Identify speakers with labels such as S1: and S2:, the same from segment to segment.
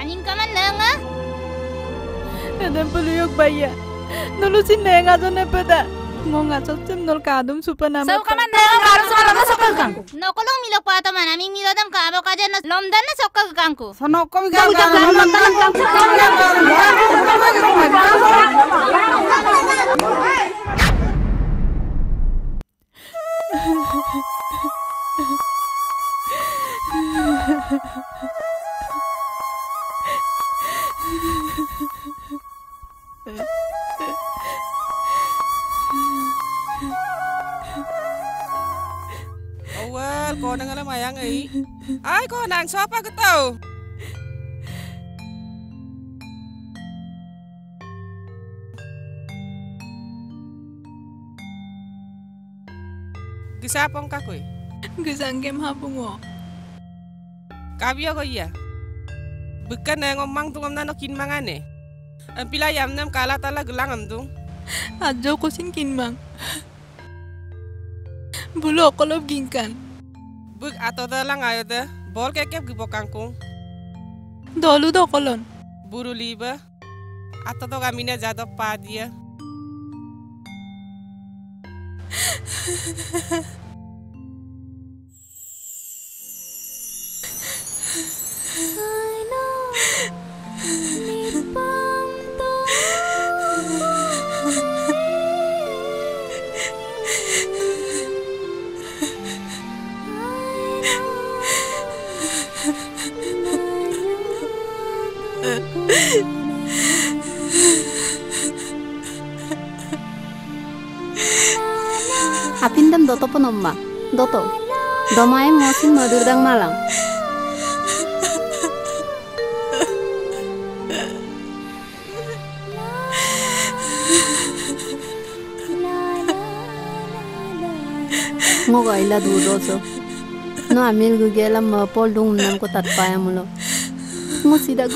S1: Anjing ka man lang ah.
S2: Kadang peluyuk baya. Nulusin nenga to na pada. Nga sotem nol kadum supa nama.
S1: Sau ka man lang baru sa lama sokka kang. No kolong milok pa man aming milodam ka abo ka jan lomdan na sokka kang ko.
S3: Sono kami gagal. Awal, kau nang alam ayang ay. Ay, kau nang siapa ke tau? Gisapong ka koy.
S2: Gesangkem hapungo.
S3: Kabio ko iya. Bukan na ngomang tu ngomna no kin mangane. Ang pila yam nam kala tala gelang am tu.
S2: Ajo ko sin kinmang. Bulo kolob ginkan.
S3: Buk ato da lang ayo da. Bol kekep gibo kangkung.
S2: Dolu do kolon.
S3: Buru liba. Ato to kamina jado pa dia.
S4: 아핀담 너토폰 엄마 너토 너마에 모신 너들당 말랑 ngoga ila duro so no amil gugela ma pol dung nam ko tat mo sida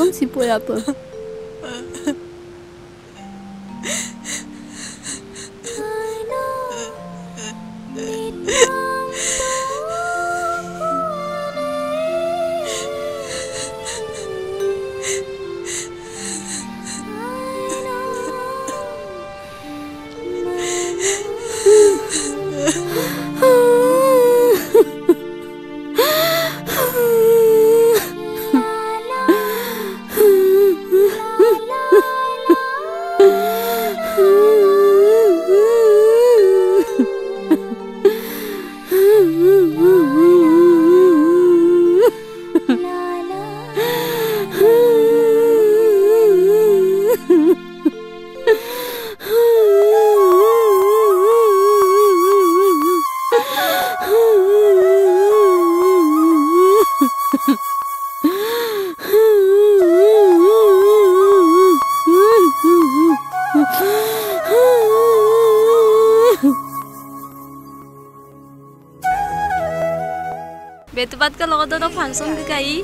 S2: मदत फांसोम काही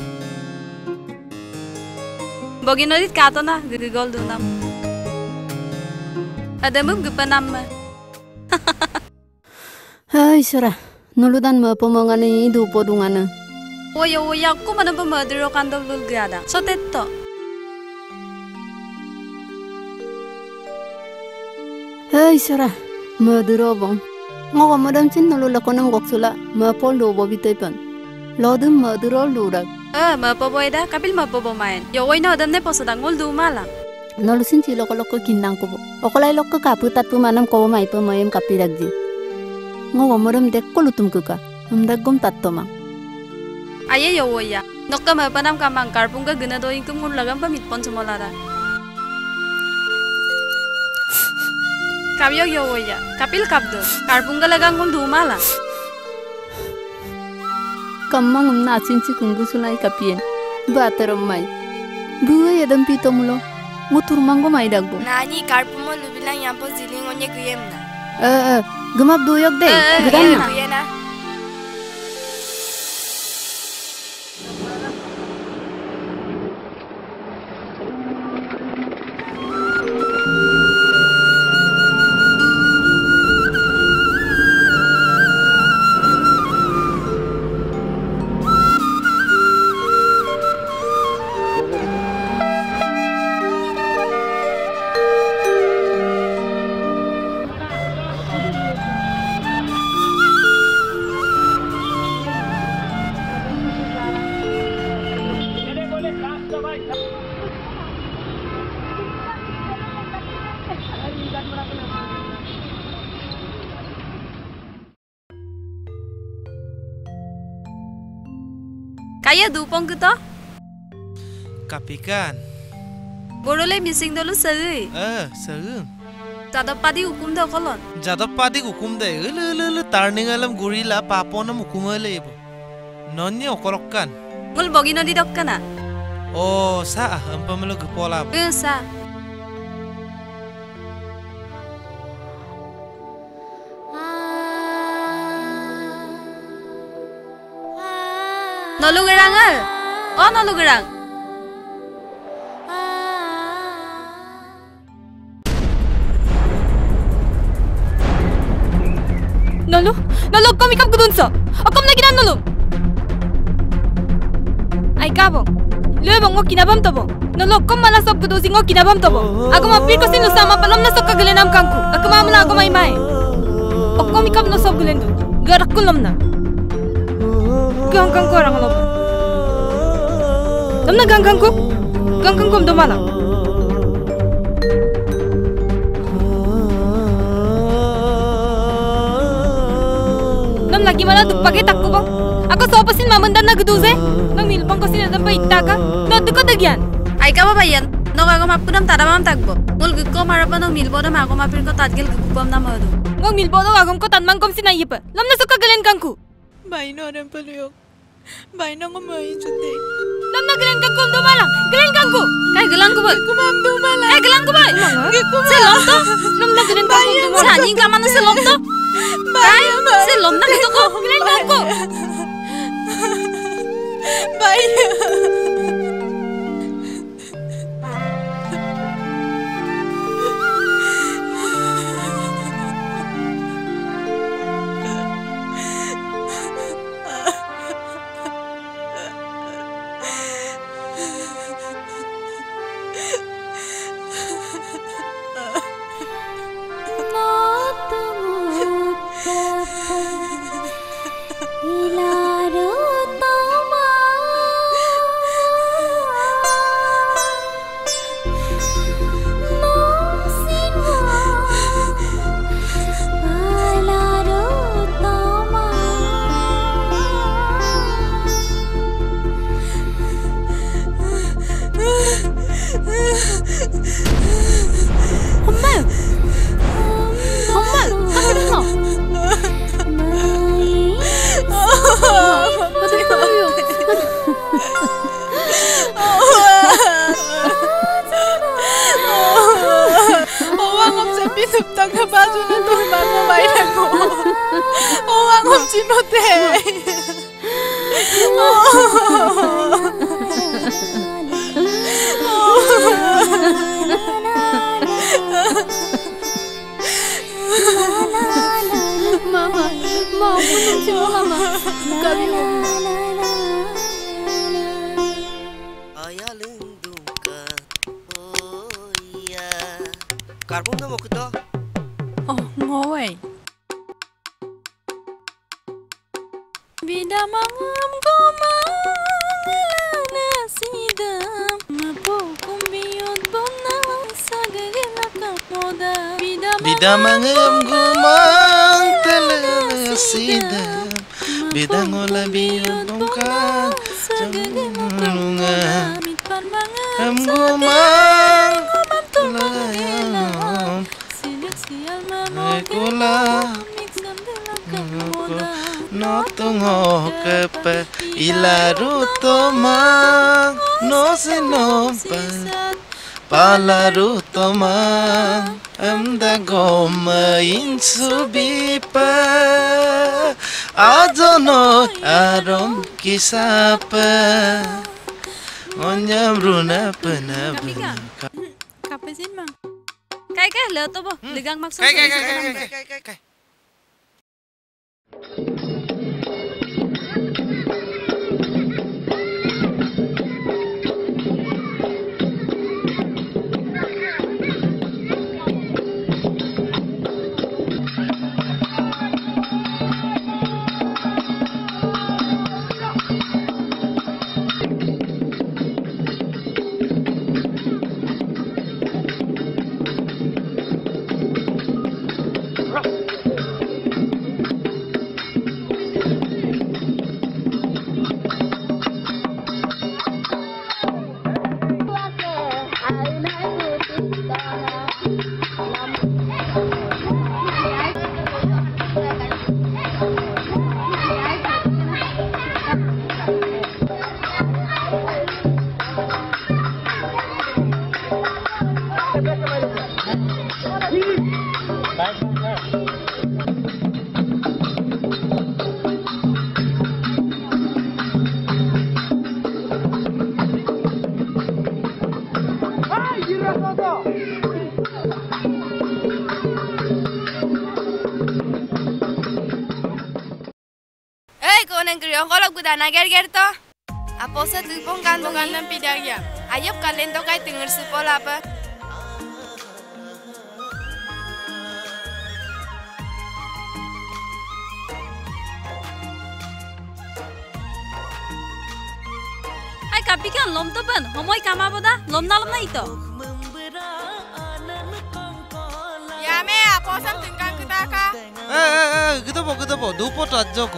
S2: बगी नदीत कातो ना गुरुगोल दुनाम अदमुम गुपनाम
S4: Hai Sarah, nuludan mau pemandangan ini dupo dungana.
S2: Oya oya, aku mana pemadiro kandol dulu ada. So tetto.
S4: Hai Sarah, maduro bang. Mau kamu goksula, ma pol. Lodum maduro lurak.
S2: eh ma pa boy da kapil main yo oi no adam ne posa ngol du mala
S4: Nolusin ci loko loko kinang ko. Okolay loko kapu tatu manam ko mai pa mayem kapiragji. Ngogo madam dek ko lutum kuka. Umdag gom ma.
S2: aye yo oya nokka ma panam kamang karpunga guna do ingkum ngun lagam pa mit pon sumolara Kabyo yo oya kapil kapdo karpunga lagang ngum du mala
S4: Kamang um na chin ci kungu sulai kapien. Ba taram mai. Buwe yadam pito mulo. Ngutur mango mai dagbo.
S5: Nani karpumo lubilang yampo ziling onye kuyem na.
S4: Eh eh. Gemap doyok deh.
S2: Eh, eh,
S4: Gedan
S2: iya.
S4: na.
S2: Kaya dupong kita.
S6: Kapikan.
S2: Borole missing dulu seri.
S6: Eh, seung.
S2: Tada padi hukum dah kolon.
S6: Jada padi hukum deh. Ulu ulu ulu turning alam gorila paponam hukum ale ibu. Nonnya okorokkan.
S2: Mul bogi nadi dok kana.
S6: Oh, sa ampamelo gepola.
S2: Eh sa. Oh nolu gerang.
S7: Nolo, nolo kom ikam kudunso. Akom lagi dan nolo. Ay kabong. Lebong ngo kinabam tobo. Nolo kom mala sob kudusi ngo kinabam tobo. Ako mapir ko sinu sama palam na sok kagalenam kangku. Ako mamla ako may may. Okom ikam no sob gulendu. Garak kulom na. Gang kang ko orang lobo. Lam na gang kang ko. Gang kang kom domala. Nam lagi mana tu pakai takku bang? Aku sopasin mamandan na geduze. Nang milbang ko sinadam pa itaka. No tu ko dagyan.
S2: Ay ka ba yan? Nok ako mapudam tada mam tagbo. Mul gukko marapa no milbo na ako mapir ko tadgil gukupam na modu.
S7: Ngong milbo do agam ko tanman kom sinayipa. Lam na suka galen kangku.
S8: Baino rin paluyok. Baino nga may chuti.
S7: Lam na galen kangku do malang. Galen kangku.
S2: Kay gelang ko ba?
S8: Kumam dumala.
S2: Eh gelang ko ba? Selom to?
S7: Lam na galen kangku do malang.
S2: Sani ka man selom to? Kay selom na kito ko.
S7: Galen kangku.
S8: Baino. Owang pinuptang na baso na tulman mo mainan mo. Owang om sinote.
S4: Mama, maafin si Mama. Kami
S9: Ayah
S6: Bidamangam em gumang talasidam Bidang ola
S8: biyodongka Jamunga
S6: Am em
S8: gumang
S6: Talayam
S8: em Ekula No
S6: tungo kepe Ilaru tomang No sinompan Palaru tomang Amda goma insubipa Adono arom kisapa Onyam runa pena
S8: Kapasin mang
S2: Kay kay lo to bo. Ligang maksud.
S6: Kay kay kay kay kay kay
S5: kriyon kolo gudana ger-ger to. Apo sa tulpong kantong kantong pidagya. Ayop kalen kay
S2: tingur si pola apa
S5: মন্তব্যন সময় কামা বদা লম না
S10: লম না ইতো ইয়ামে আপোসাম তিনকা কিতা কা এ এ
S11: এ গিতো বগিতো বদু পটাজ্জক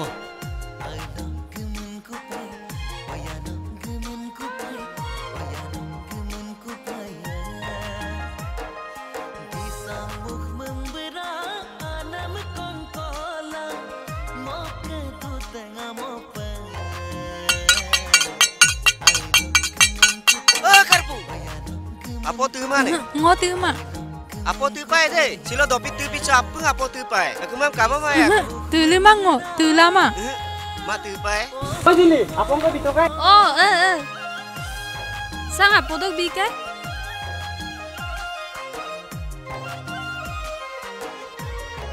S12: Ngo tu ma.
S11: Apa tu pai deh? Sila dopi tu pi apa apa tu pai? Aku mam kamu maya.
S12: Tu le ma ngo. Tu la ma.
S11: Mak tu pai.
S2: Oh, eh eh. Sang apo dok bi ke?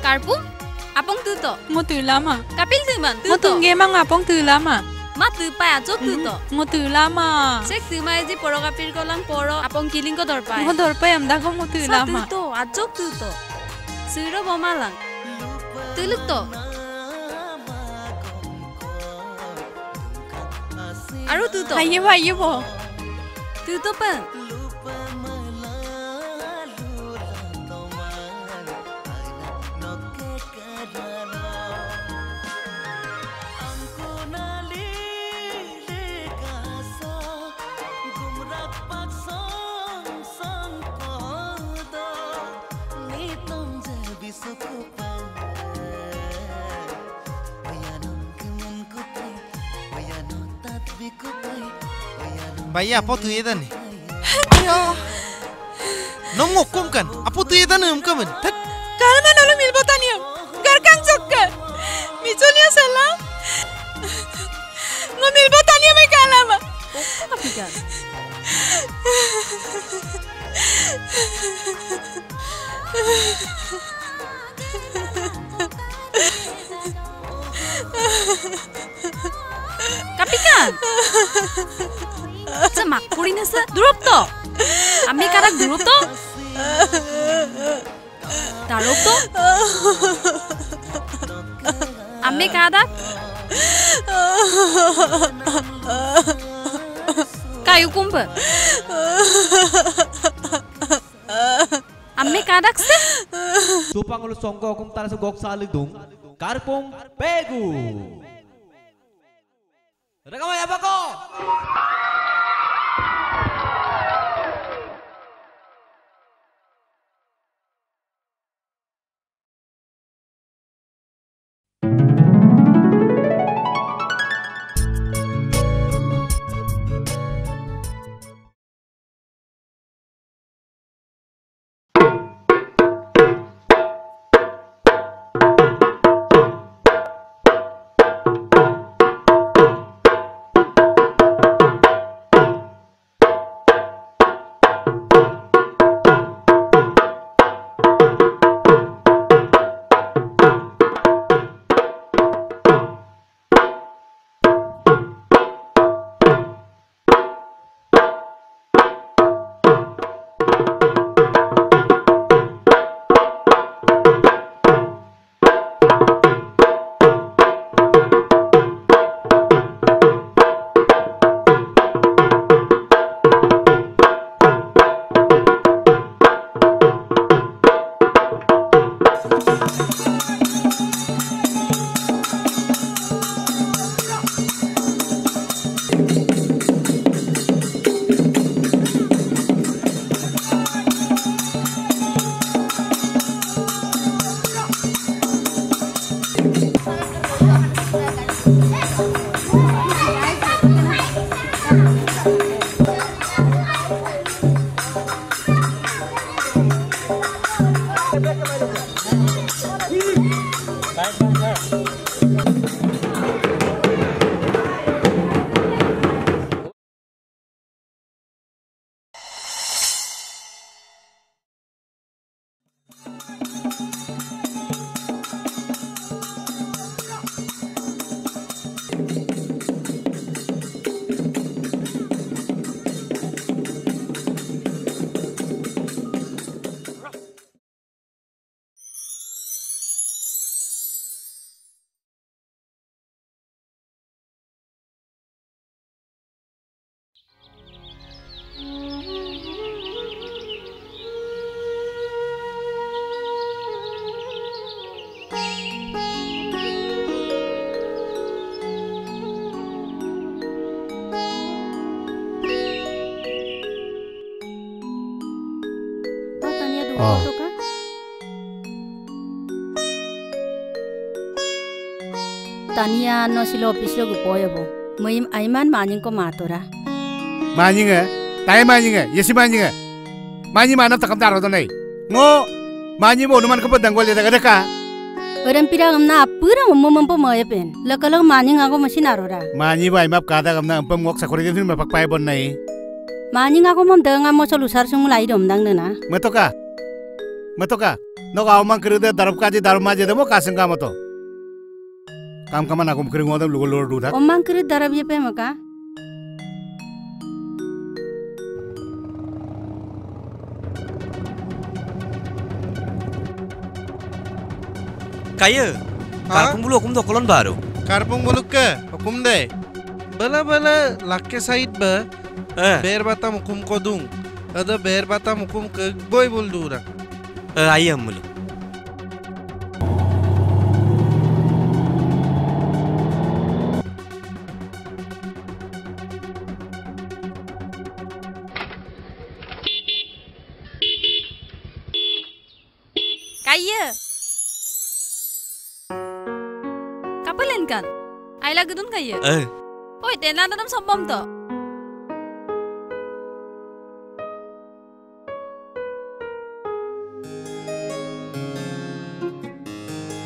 S2: Karpu? Apong tu to.
S12: Ngo tu la ma.
S2: Kapil tu man. Tu
S12: Ngo tu
S2: to.
S12: nge ma ngapong tu la মা
S2: তু পাই আজ তু তো ম তুলা মা তু মাই জি পৰ কাপিৰ কলাং
S12: পৰ আপং কিলিং কো দৰ পাই ম দৰ পাই
S2: আম দাগো
S12: ম
S2: তুলা তু তো আজ তু তো সুইরো বমালাং তুলু তো আৰু তু
S12: তো আইয়ে আইয়ে ব
S2: তু তো পা
S10: Bayi apa tu yedan ni? Ayo. Nong kan? Apa tu yedan em kamen? Tat.
S12: Kalma nolo mil botaniam. Garkang chokka. Micholia salam. Ngo mil botaniam e kalama.
S2: Kapikan. Kapikan. Semak puri nasa drop to. Ami karak drop to. Tarok to. Ami kadak. Kayu kumpul. Ami kadak se.
S13: Supangulu songko kum tara sa gok salidung. Karpong
S14: No silo office lo gupoyo bo. Moim aiman maning ko matora.
S15: Manyinga, tayo manyinga, yesi manyinga. Manyi mana takam taro to nai. Ngo, manyi mo numan kapag danggol ya daga deka.
S14: Orang pirang amna apura umum umum moyo pen. Lakalang maning ako masin arora.
S15: Manyi ba imap kada kam na ampam ngok sakuri kan film pakpai bon nai.
S14: Maning ako mom danga mo solusar sumulai dom dang na.
S15: Matoka, matoka. No ka omang kerja darab kaji darab maje demo kaseng kamu to. Kam kaman aku kering ngodam lugu lugu dudak.
S14: Omang kiri darab ye pe maka.
S16: Kaya. Karpung bulu hukum dokolon baru.
S10: Karpung bulu ke? Hukum deh. Bala bala lakke side ba?
S16: Eh,
S10: Bear bata hukum kodung. Ada bear bata hukum ke boy bul dura.
S16: eh ayam bulu.
S2: Ayla gedun kaya.
S16: Eh,
S2: Oi, tenan tanam sombom to.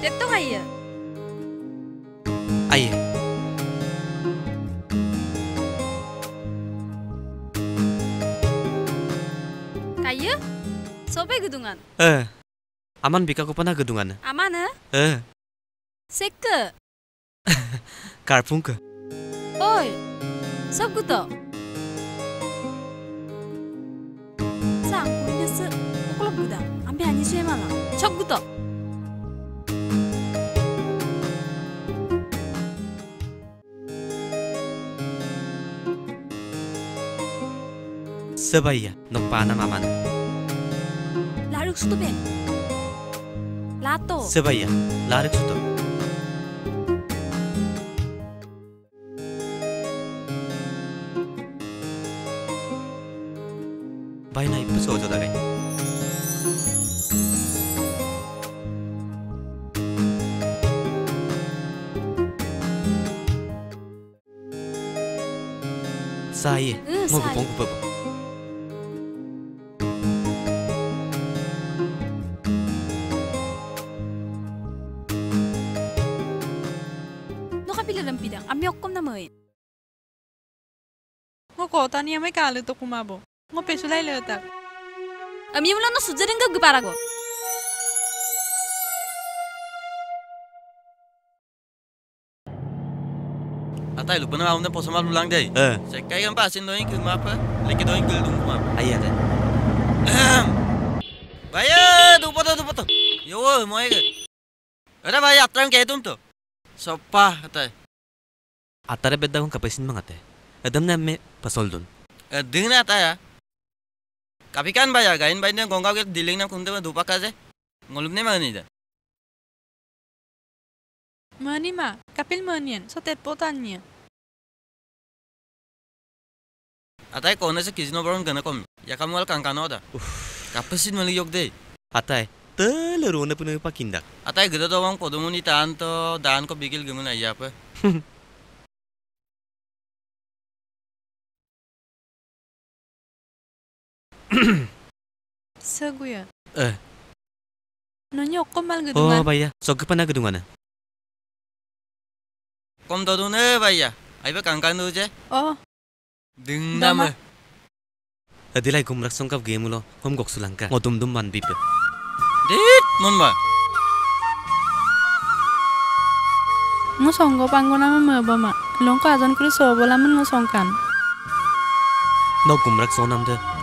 S2: Tetto kaya.
S16: ayam.
S2: Kaya? Sope gedungan.
S16: Eh, aman bika ko pernah gedungan.
S2: Amana?
S16: Eh,
S2: Sekke.
S16: Karpung ke?
S2: Oi. Guto. Sang, ini se. Ukulop guda. Ambe ani suye mala. Chok guto.
S16: Sebaya, nok panam aman.
S2: Laruk suto ben. Lato.
S16: Sebaya, larik suto.
S12: Tani amai kalu to kumabo. Ngo pesulai letak.
S2: Ami mula no sujaring gab gaparago.
S17: Atai lupa nama umna posa malu lang dai.
S16: Eh,
S17: Sekai kan pasin doi ke mapa, lagi doi ke dung map.
S16: ayah deh.
S17: Baya, tu poto tu poto. Yo, mau ke? Ada baya atrang kayak tum tu. Sopa atai.
S16: Atare bedda kong kapasin mga te. Adam na me pasol dun.
S17: Ding na atai ya. Kapi kan baya, gain bayin yang gongkau ke diling nam kunde dupa kaje. Ngolum ne mani da.
S12: Mani ma, kapil manian, so tet potanya.
S17: Atai kona se kisno baron gana kom. Ya kamu al kangkano da. Kapasin mali yok deh.
S16: Atay, telero na puno pakindak.
S17: Atai gede to wang podumuni taan to daan ko bigil gemun aja apa.
S12: Seguya.
S16: Eh,
S12: Nanya okkom mal
S16: oh
S12: gedungan.
S16: baya, so pa na gedungan na.
S17: Kom to tu ne baya. Aiba kangkan tu je.
S12: Oh,
S17: Ding
S12: Dama.
S17: nama.
S16: Adilay kumrak song kap game ulo, hom gok sulangka. Ngodum dum man bip.
S17: Dit, mon ba.
S12: ngo songgo panggo nama meba ma. Long ko ajon kru so bolaman ngo songkan.
S16: No kumrak so nam de, ay pa kangkan dagay. Ganam dam sin gayo mo dagay.
S17: Si. Ala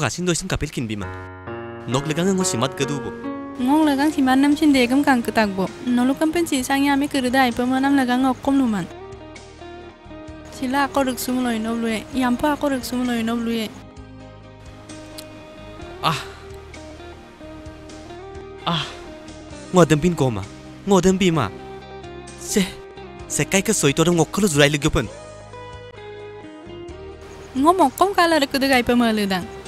S18: kasing doisim kapil kin bima nok legang ngo simat kedu bo
S12: ngong lagang siman nam chin degam kang ketak bo nolu kam pen si sang yami kerda ai pemanam lagang okom luman sila ako rek sum loy nob luye yampa ako rek sum loy nob luye
S18: ah ah ngo dem pin ko ma ngo dem bi ma se se kai ka soi to ngok kholo zurai le gupun
S12: ngom okom kala rek kedak ai pemaludang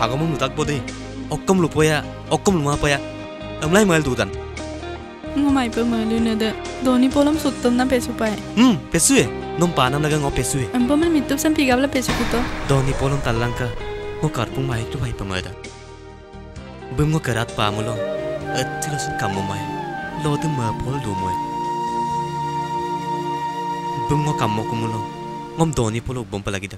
S18: agam mu tak bode. Okkom lu poya okkom lu ma poya. Amlai mal dudan.
S12: Ngomai pe malu na de doni polam suttom na pesu pai
S18: hmm pesue nom panam naga ngo pesue
S12: ampo man mitup sam pigabla pesu kuto.
S18: Doni polong talangka ngo karpung mai tu bai pamada bum ngo karat pamulo atilo sin kamu mai. Lo de ma pol du moy bum ngo kammo kumulo ngom doni polo bom palagi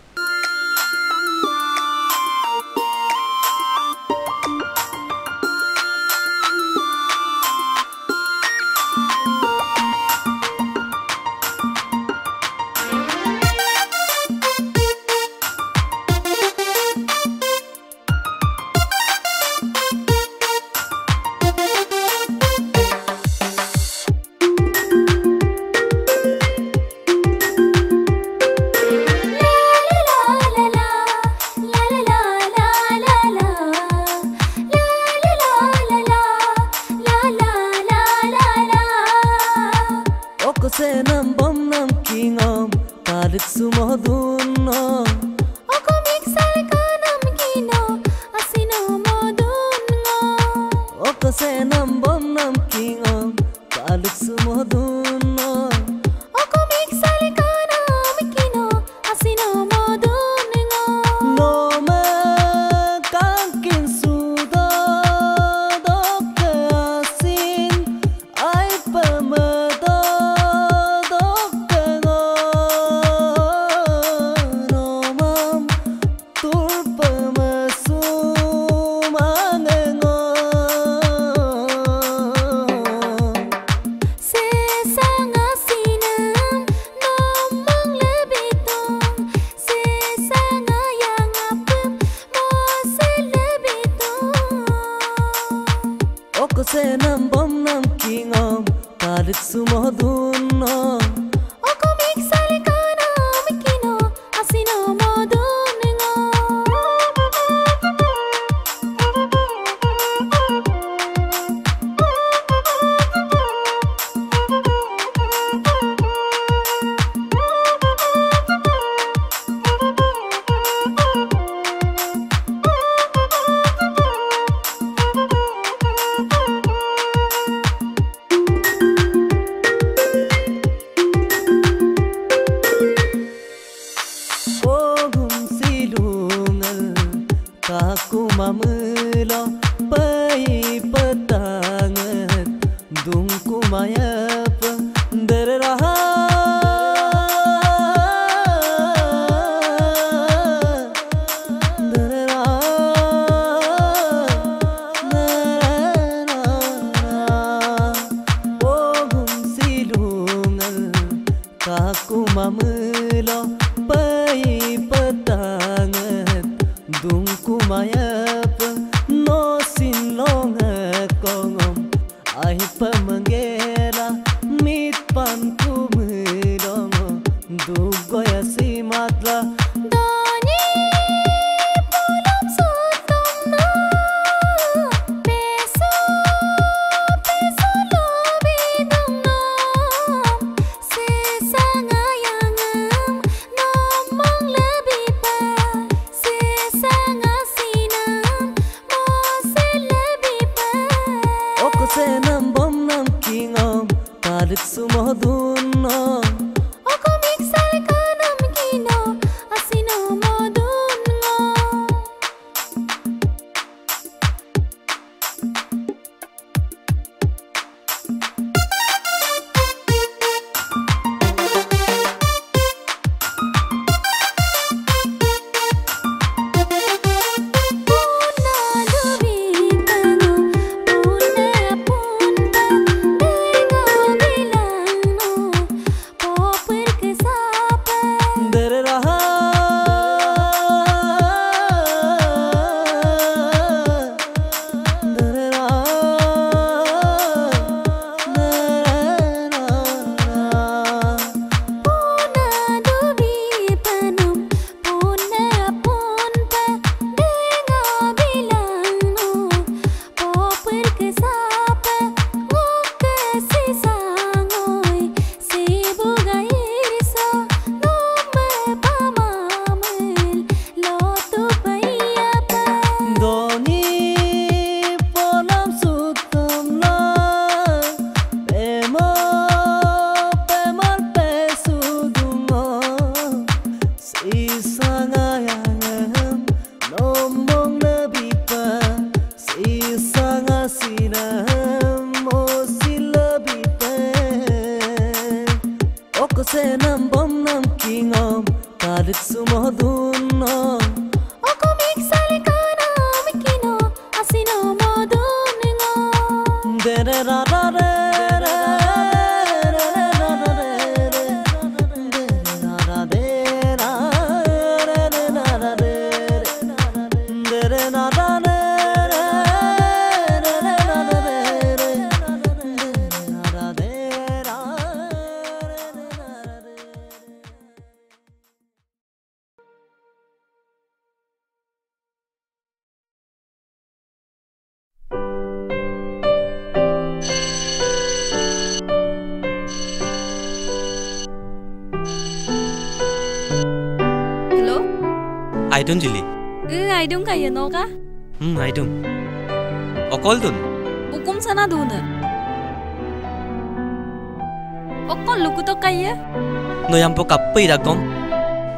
S19: Kapai irakom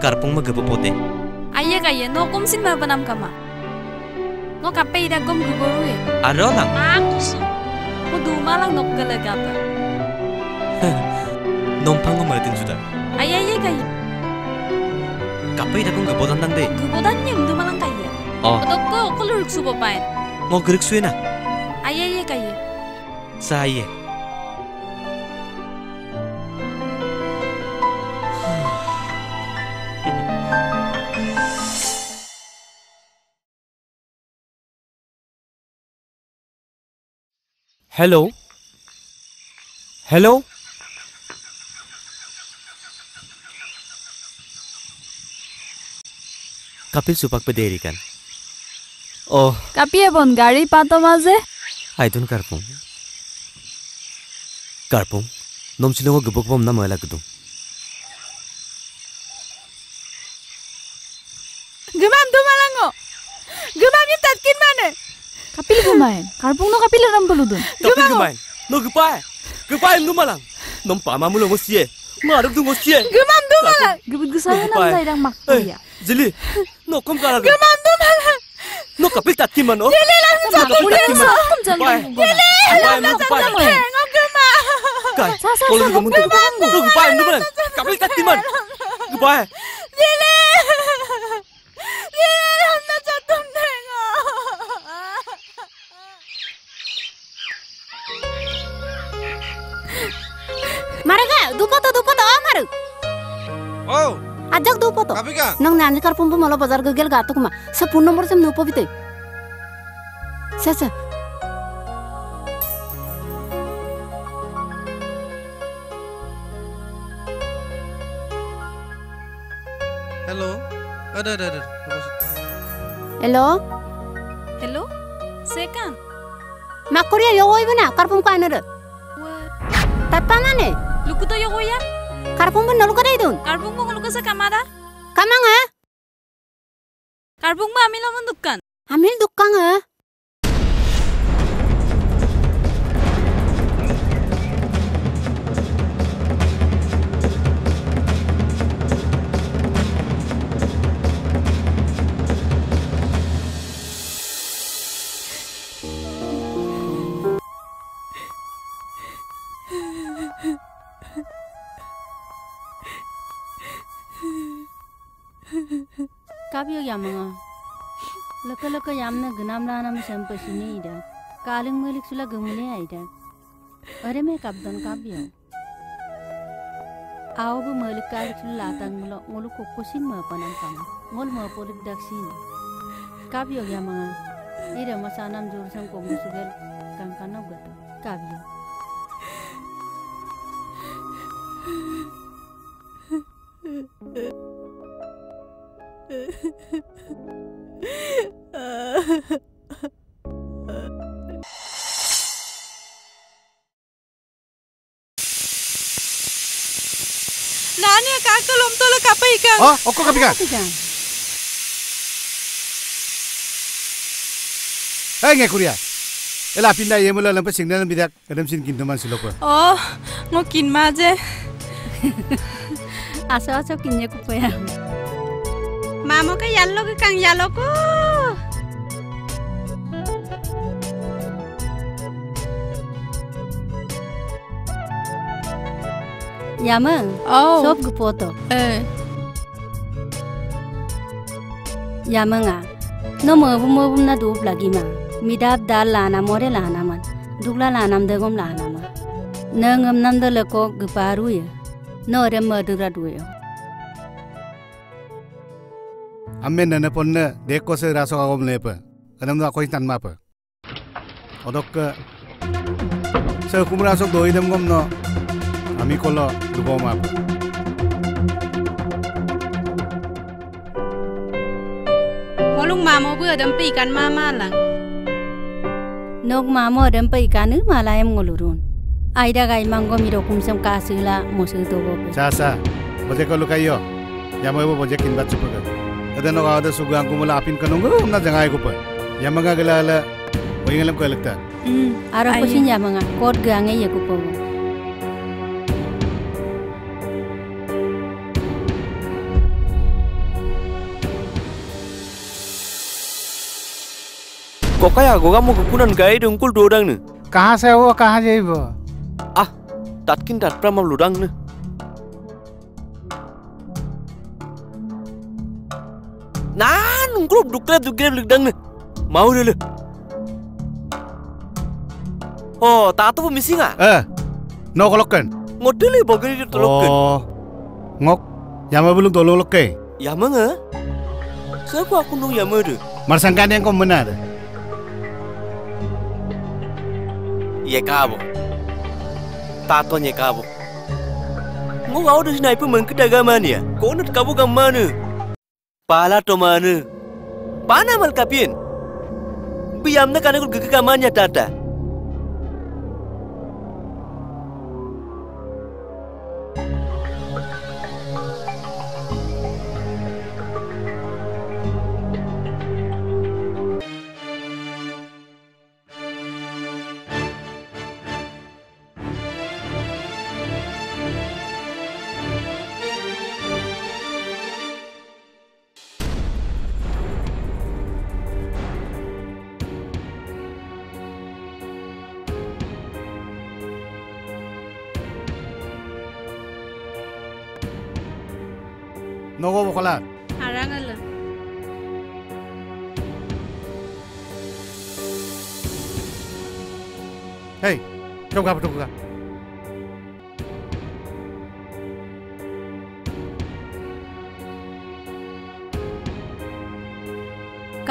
S19: karpung ma gebo
S9: pote. Aye ka ye
S19: no kom sin
S2: ma. Banam kama no kapai irakom gugoru ruwe.
S16: aro lang.
S2: Akusu mau duma malang nok gala gata
S16: non pango ma tin juda
S2: aye aye ka
S16: ye. Kappa irakom gebo dan dang de.
S2: Gebo dan nyem duma malang ka
S16: oh
S2: dokko kolur ksubo
S16: pain mo griksuena aye
S2: aye ka ye.
S16: Sa aye
S20: hello hello
S16: Kapil सुपक पे
S7: देरी कर ओ कपिल बोन
S16: गाड़ी पाता माजे आई तुन कर पूं कर पूं नमचिलों
S12: को गुबुक बम ना मैं कर
S7: दूँ bayan. Karbong no kapila ram baludun.
S20: Kapila bayan. No gupay. Gupay ndu malang. Nom pama mulo ngosie. Ngarap du ngosie. Gumam
S12: du malang.
S7: Gubud
S20: gusaya
S7: nam dai dang maktuya.
S20: Jili. No kom kala.
S12: Gumam du malang.
S20: No kapil tat kimano.
S12: Jili lang sa
S20: kapil
S7: tat
S20: kimano.
S7: Jili.
S20: Gumam
S12: du malang.
S20: Kai. Kalau gumam du malang. Gumam du malang. Kapil tat kimano. Gupay.
S14: Oh, Ajak dupoto.
S10: Kapika.
S14: Nang karpung pun malah bazar gegel gatuk ma. Sepun nomor sem nupo bite. Sasa.
S10: hello. Ada, ada, ada.
S14: Hello.
S2: Hello? Sekan.
S14: Makoria yo oi bana karpung ko anara. Tatpa mane.
S2: Lu kuto yo ya?
S14: Karpung pun nalu kadai dun.
S2: Karbung mo lu sa kamada? Karbung mo amin lamon dukkan.
S14: Amil dukkang ha? kabiyo yamanga. Laka laka yamna gnam lana में संपशिने इडा. कालिंग मलिक सुला गमुने आइडा. अरे मैं कब्दन काबियो. आओ बो मलिक कालिक सुला लातंग मलो मोलो कोकोसिन में अपनाम काम. मोल में अपोलिक दक्षिण. काबियो यamanga. इरे मसानम जोरसम कोमुसुगल कंकनव गता.
S12: काबियो. Thank. Tolo kapay ka.
S15: Oh, oko kapika. Eh nge kuria. Ela pinda ye mula lampa singna bidak kadam sin kintuman siloko.
S12: Oh, ngokin maje.
S14: Aso aso kinya kupaya.
S12: Mamo ka yallo ka kang yallo ko.
S14: Yama.
S7: Oh.
S14: Sop gupoto.
S7: Eh.
S14: Yamanga. No mo bu mo bu na dup lagi ma. Midap dal lana more lana man. dukla la nam de gom la nama na ngam nam de le ko gparu ya no re ma du ra du yo
S15: amme nene ponne dek ko se raso agom lepe kanam na koi tan ma pe odok ke se kumra sok doi dem gom no ami kolo dubo ma pe
S21: Ngolung mamo bữa đâm pi kan mama lang.
S14: nok ma mo dem pai kanu ma la em ngolurun aida gai mango mi ro kum sam ka sila mo su to bo pe
S15: sa sa boje ko lukai yo yamo bo boje kin bat chupa ga ada no ga ಅದನ್ನು ಸುಗಾಂಕು ಮೂಲ ಆಪಿನ ಕನಂಗು ಉನ್ನ ಜಂಗಾಯಕು ಪ ಯಮಂಗ ಗಲಾಲ
S14: ಒಯ್ಯಲಂ
S21: ಕಲಕ್ತ
S14: ಹ್ಮ್ ಆರೋ ಕೊಶಿನ್ ಯಮಂಗ ಕೋಟ್ ಗಂಗೆ ಯಕು ಪ
S20: Kok kayak gue kamu kekunan gaya dengkul dodang nih?
S15: Kaha saya, kaha jadi
S20: Ah, tatkin tat pramam ludang nih. Nan, grup dukle dukle ludang nih. Mau dulu. Oh, tato po missing ah?
S15: eh no kolokan
S20: Ngodili bogri di tolokkan.
S15: oh ngok yama belum tolong lokai
S20: Ya manga. Saya ku aku nung ya mede.
S15: marsangkan yang kau benar
S20: Iya kabo. Tato nya kabo. Ngo kau udah sniper mengkedaga mana ya? Kau nut kabo kam mana? Pala to mana? Pana mal kapien. Biam na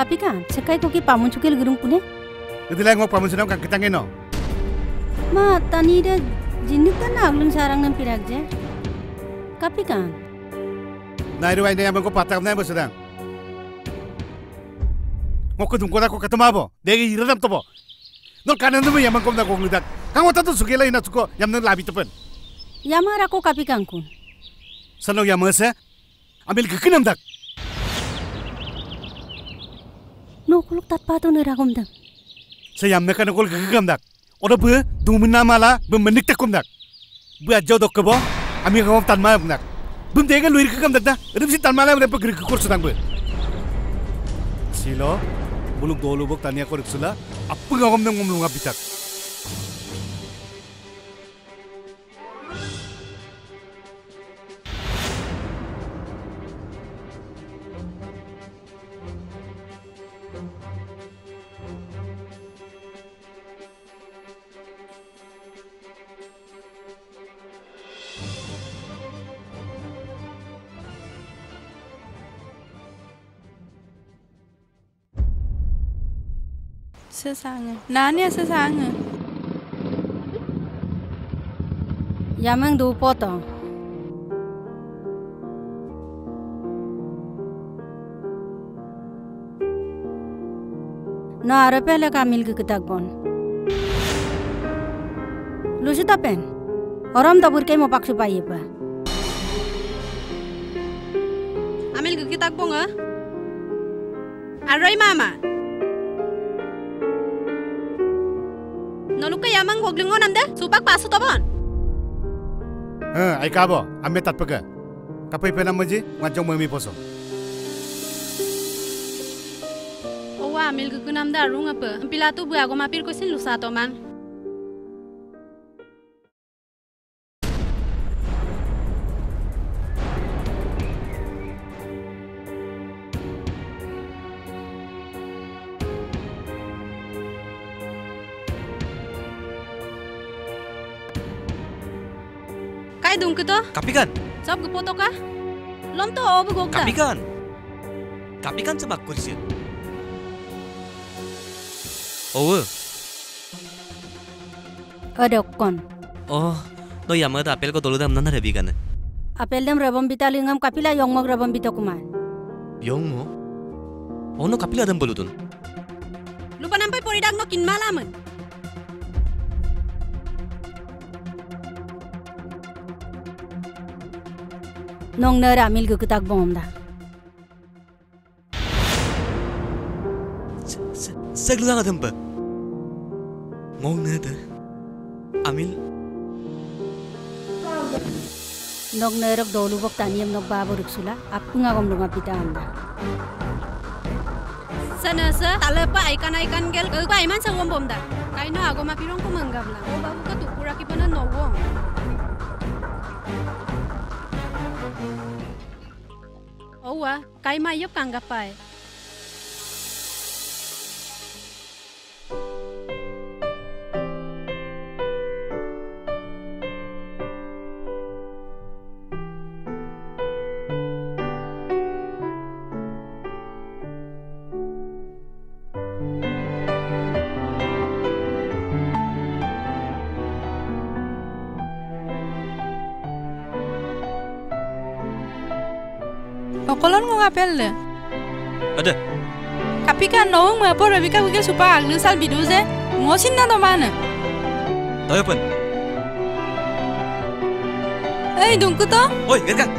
S14: kapi kan sekai ko ki pamun chukil gurung pune
S15: itu lah ngok pamun senang kan ketangin no
S14: ma tani de jinni ta na aglun sarang nam pirak je. Kapi kan?
S15: Nah itu ini yang ngok patah nai sedang. Ngok kedung kota kok ketemu apa? Degi iradam topo no kanan tu yang ngok nak ngok ludak kamu tahu sugela ina suko yang nang labi tepen.
S14: Yama ra ko kapi kan kun
S15: sanok yang masa ambil kekenam dak
S14: kan নকলক তাত পাতো নেরা কম দাক সেয়াম নেকা
S15: নকল গগ গাম দাক ওর বু দুমিন না মালা বু মনিক তে কম দাক বু আজ দক কব আমি গম তান মা নাক বু দেগ লুই রিক কম দাক দা রিম সি তান মালা রে প গরিক কুরছ দাং বু ছিল বুলু গোলু বক তানিয়া করিছলা আপু গম নে গম লুঙ্গা বিতাক
S21: Sesanga. Nani sesanga.
S14: yamang du po to na are pele ka mil ke tak bon lusi ta pen oram ta burke mo paksu pai pa
S21: Amil gigi takbo nga. Aroy mama. Noluk ka yamang goglingon namda. Supak paso tobon.
S15: eh ai kabo ame tat pega kapai pena maji ngajong mami poso
S21: Owa amil gigi namda kito?
S16: Kapikan,
S21: Sab gepoto ka? Lom to obo gokta.
S16: kapikan. Kapikan semak kursi. Oh,
S14: Ada kon.
S16: oh, no yamma da apel ko dolu dam nana rebi kan.
S14: Apel dem rabam bitali ngam kapila yong mog rabam bita kumar.
S16: Yong mo. Oh no kapila dam boludun.
S21: Lupa nampai poridak no kin
S14: Nong nara amil gu kutak bom da.
S16: Saglu dang adam ba. Ngong na da. Amil,
S14: Nog nerok dolu bok taniyam nog babu ruksula. Apu ngagom lunga bita anda.
S21: Sana sa talapa ikan ikan gel ke pa iman sa wom bom da. Kai no ago mapirong ko manggap lang. O babu ka tukura ki panan no Owa, kai ma yop ลม
S12: งาเป็
S16: น
S12: เลยเดกับพิการน้องเมื่
S16: อ
S12: พอระ
S16: วิ
S14: กาวิกาสุภาหรือสัน
S16: บิ
S22: ดูเจ
S16: งอชินนา
S21: ตมานะเตยเปิ้นเฮ้ยดุงกุตโอ้ยเกิดกัน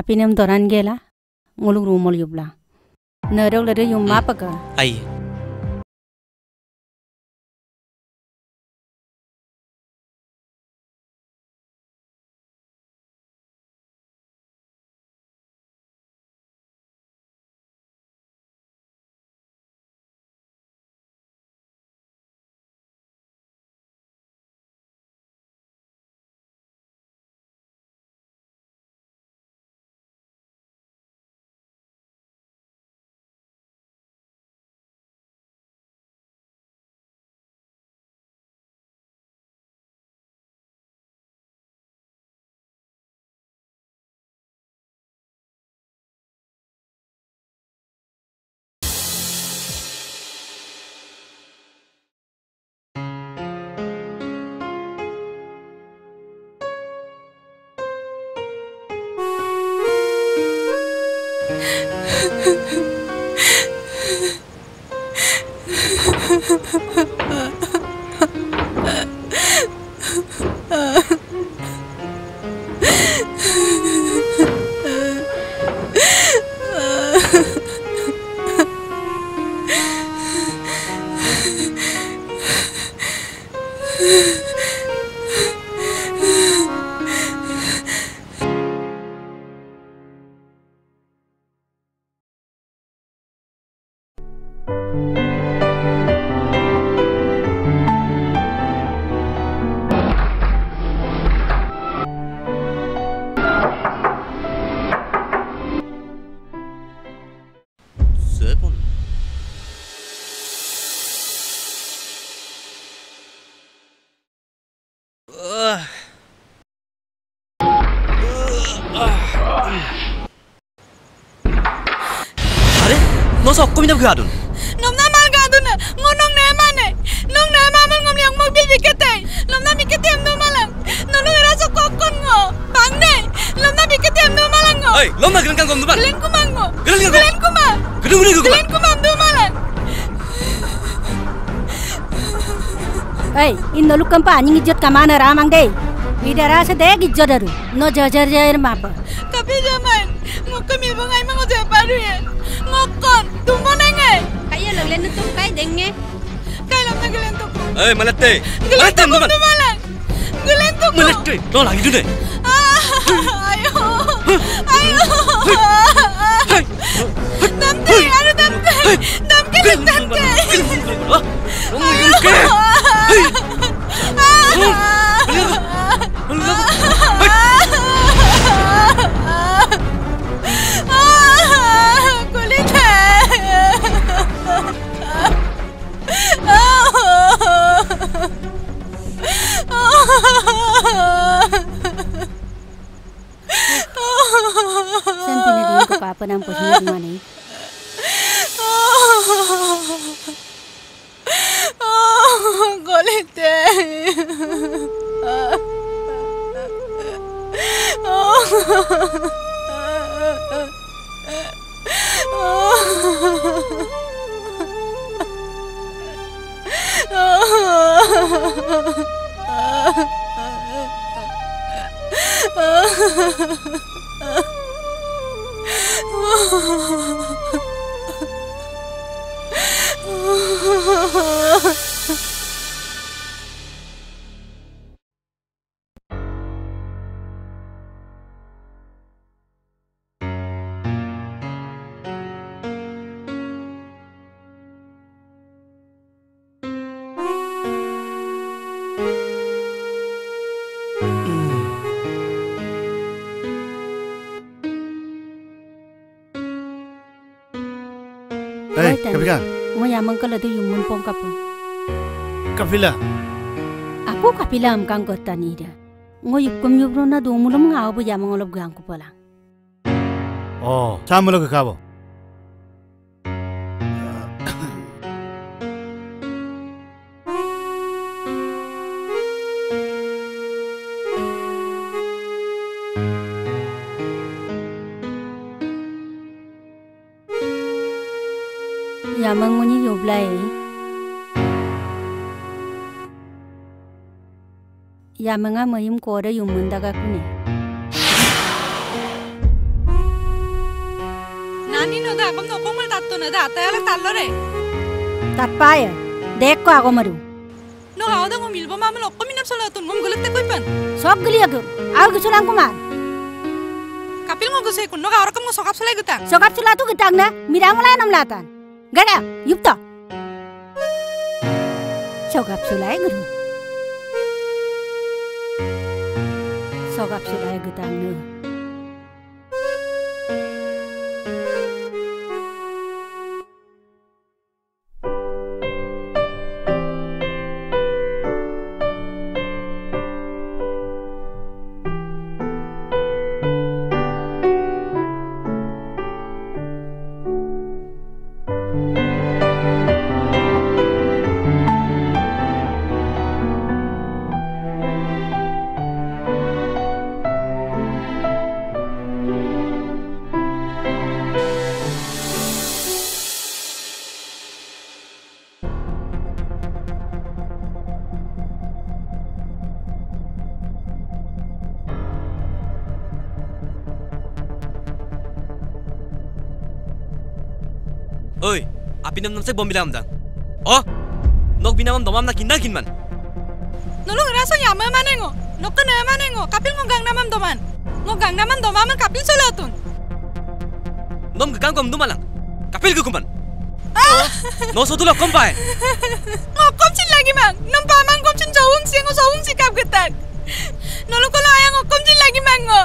S21: apinim doran gela ngulung rumol yubla nerok lere yumma
S16: paka ai 哼 哼 gadun nomna
S21: mal gadun ngo
S16: nong
S21: ne mane nong ne
S14: ma mal ngom yang mok bil bikete nomna bikete em malam nono era so kokon ngo? Bang ne?
S21: Nomna bikete em no malam ngo? Ei nomna gelen kan ngom ban gelen kumang ngo? Gelen kumang gelen kumang? Gelen kumang gelen
S16: kumang do
S21: malam
S16: ei
S21: in
S16: nolukam
S21: pa anjing ijjat kamana
S16: ramang dei Vida rasa deh
S21: gijjadaru, no jajar jajar mapa. Gelen tu.
S16: Hey, malate. Gelen
S14: Malate tu duman. do malang. Gelen tu. Malate.
S21: Lo
S12: lagi tu
S14: Golite. Eh, Kala tu yumun pom kapo
S12: Kapila.
S14: Aku kapila am kang kota ni da Ngo yukum yubro na do mulam ngao bu yamang olop gang ko pala
S12: Oh, samalo ka kabo.
S14: Yamanga mayum ko da yumun daga kune
S21: Nani no da kom no komal tatto na da ta ala tallo re.
S14: Tat paya Dek ko ako maru
S21: No ha da ngom milbo mamal okko minam sala tun ngom gulat te koipan.
S14: Sok geli aku Aku gusulang kumar
S21: Kapil ngo guse kun no ga orakam ngo sokap sala gutang.
S14: Sokap sula tu getang na Mirang mulai nam latan Gada yupta Sokap sulai guru Sokap sulai getang na
S16: Oi, api nam nam sek bom bilam dang. Oh, nok binamam domam na kinna kinman.
S12: Nolo raso yama mane ngo. Nokka na mane ngo. Kapil ngo gang namam doman. Ngo gang namam doman kapil solatun.
S16: Nom gang kom dumalang. Kapil ko kuman. No so tulok kom pae.
S12: Ngo kom chin lagi mang. Nom pa mang kom chin jawung si ngo jawung si kap getak. Nolo ko la yang ngo kom chin lagi mang ngo.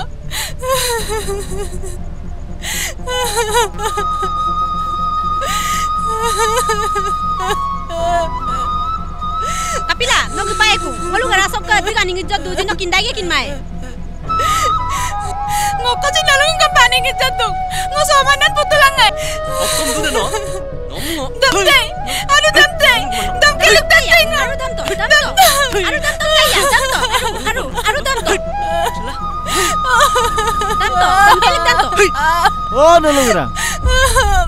S21: Kapila, ku. Ngolu gara sok ka tiga ning ijat duji no kindai kin mai.
S12: Ngo ko chin lalung kam pani ngi jatuh. Ngo somanan putulang ngai.
S16: Kom du no. Nom ngo.
S12: Damte. Aduh damte. Dam keluk damte.
S21: Aru dam to. Dam to. Aru dam to kaya. Dam to. Aru aru dam to. Dam to. Dam keluk dam to.
S19: Oh, nolo gerang.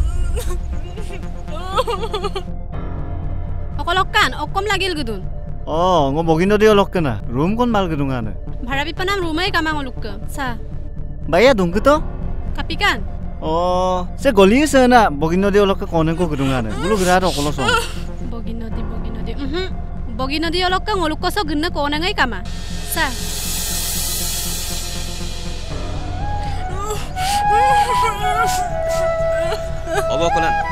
S21: অকলকান অকম লাগিল গুদুন।
S19: অ ঙ বগিন দি অলকেনা রুম কোন মাল গুদুন ভাড়া
S21: বিপা নাম রুমাই কামা অলুক সা
S19: বাইয়া দুঙ্কু কাপিকান।
S21: অ
S19: সে গলি সে না বগিন দি অলকে কোনে কো গুদুন আনে। অকল সব বগিন দি
S21: বগিন দি। উহু দি অলকে অলুক কস গিন কোনে কামা। সা おぼこな
S16: んだ。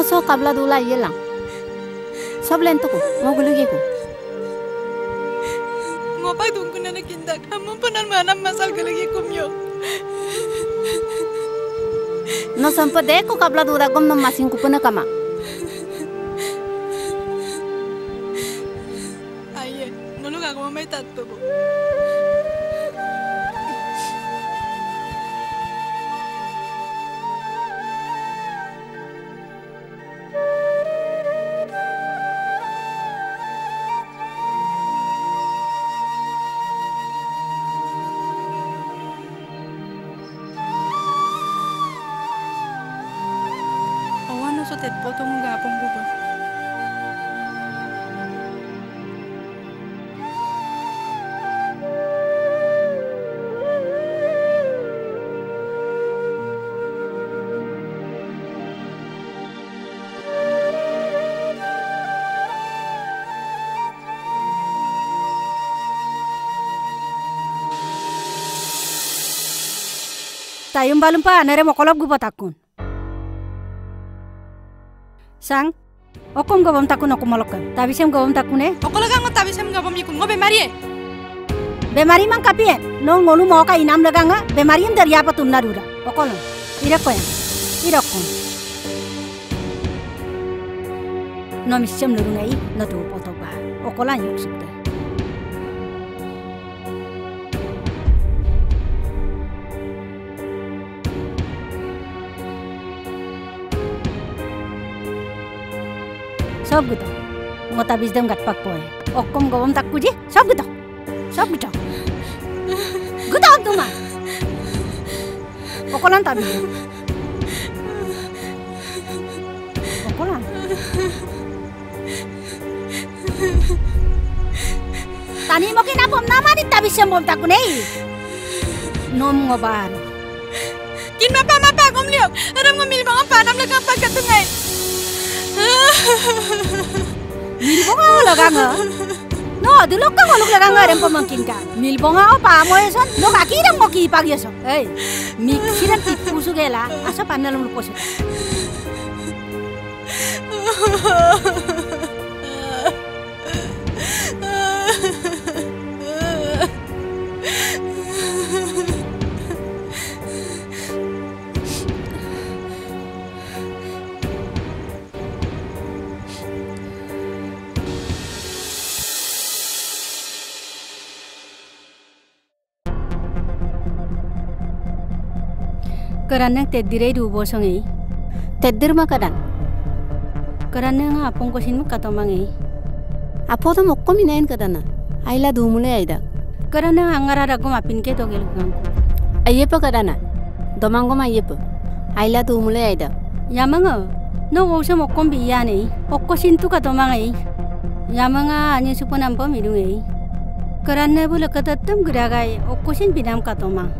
S14: No so kabla dula yelang sob len tuku mo gulu giku
S12: Ngo pa tungku na nakindak. Amon panan manam masal galagi kumyo.
S14: no sampa de ko kabla dura gom no masing kupuna kama tayum balum pa nere mokolop gubo takun. Sang okom gobom takun okom molokan. Tabisem gobom takune?
S12: Okolaga ngo tabisem gabom yikun ngo bemarie.
S14: bemari mang kapien no ngolu mo ka inam laganga bemari em darya pa tunna rura okolo ira koyan ira kon no misem lurungai no tu potok ba okola yuk সবগুতো মো তা বিজদেম গাট পাক পয় অকম গবম তাক কুজি সবগুতো সবগুতো গুতো তোমা অকলান তাবি অকলান tani mo kinabom nama itabi siya mong tako na. Nom nga
S12: ba ano? Kinmapamapagom niyo! liok, ada milbang ang
S14: panam lang ang pagkatungay! নীলবঙা লগাঙা ন দুলকা মানুহ লগাঙা ৰেম পাম কিনকা নীলবঙা অ পা মই এছন ন বাকি ৰেম মই কি পাগি আছ এই মিক্সিৰে গেলা আছ পানালম Kerana tedire du bosong ei. Tedir ma kadan. Kerana nga apong kosin mo katomang ei. Apo to mokko minain kadana. Aila dumule aida. Kerana angara rago mapin ke to gelukang. Ayepa kadana. Domango ma ayepa. Aila dumule aida. Yamanga. No wose mokkom biyan ei. Okkosin tu katomang ei. Yamanga ani supo nampo mirung ei. Kerana bu lekatattam guragai okkosin binam katomang.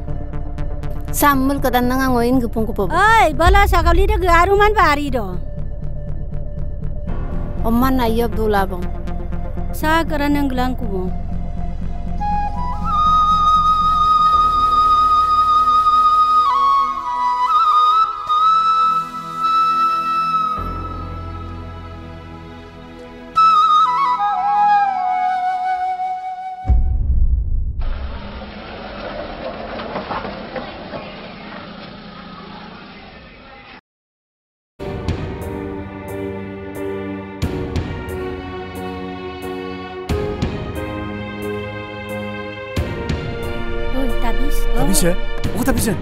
S14: Sammul kadan nga ngoin gupong kupo. Ay, bala sakali de garuman bari do. Omman na yob dulabong. Sa karan ng gelang kubo.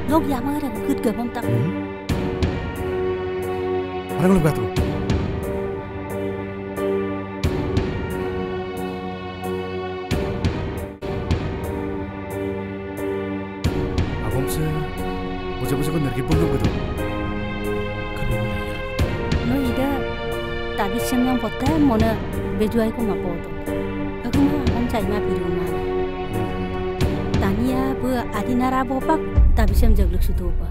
S14: Tabis
S15: ya?
S14: Log yama ra gud gabom tak.
S15: Parang lu gato. Agom se. Boja-boja ko nergi pun gato.
S14: No ida tabis sem yang potta ताबी सेम जगलुक सु दोबा